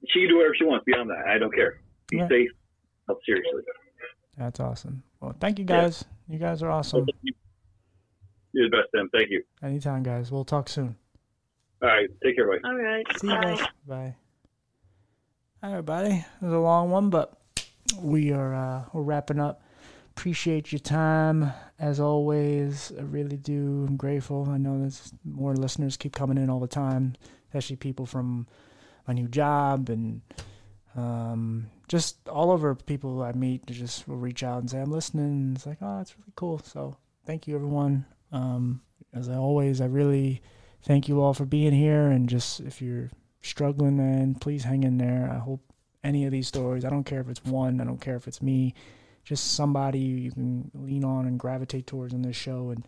she can do whatever she wants. Beyond that, I don't care. Be Right. safe, health seriously. That's awesome. Well, thank you Yeah. guys. You guys are awesome. You're the best, Tim. Thank you. Anytime, guys. We'll talk soon. All right, take care, bye. All right. See you Bye. guys. Bye. All right, buddy. It was a long one, but we are uh, we're wrapping up. Appreciate your time as always. I really do. I'm grateful. I know there's more listeners keep coming in all the time, especially people from my new job and um, just all over people I meet. Just will reach out and say I'm listening. It's like oh, that's really cool. So thank you, everyone. Um, as I always, I really thank you all for being here and just if you're struggling man please hang in there i hope any of these stories i don't care if it's one i don't care if it's me just somebody you can lean on and gravitate towards in this show and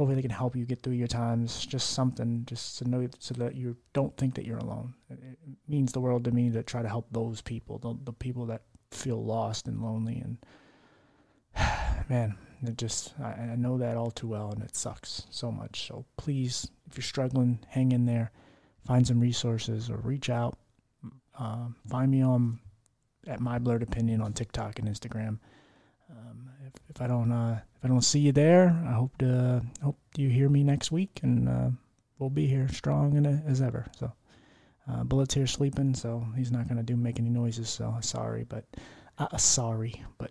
hopefully they can help you get through your times. Just something just to know so that you don't think that you're alone. It, means the world to me to try to help those people the, the people that feel lost and lonely and man it just I, I know that all too well and it sucks so much. So please if you're struggling hang in there find some resources or reach out. Um, find me on at my blurred opinion on tiktok and instagram if, i don't uh, if i don't see you there i hope to hope you hear me next week and uh, we'll be here strong and as ever so uh, bullet's here sleeping so he's not going to do make any noises so sorry but uh, sorry but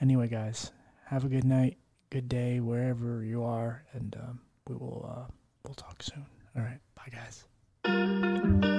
anyway guys have a good night, good day, wherever you are, and um, we will uh, we'll talk soon. All right, bye guys.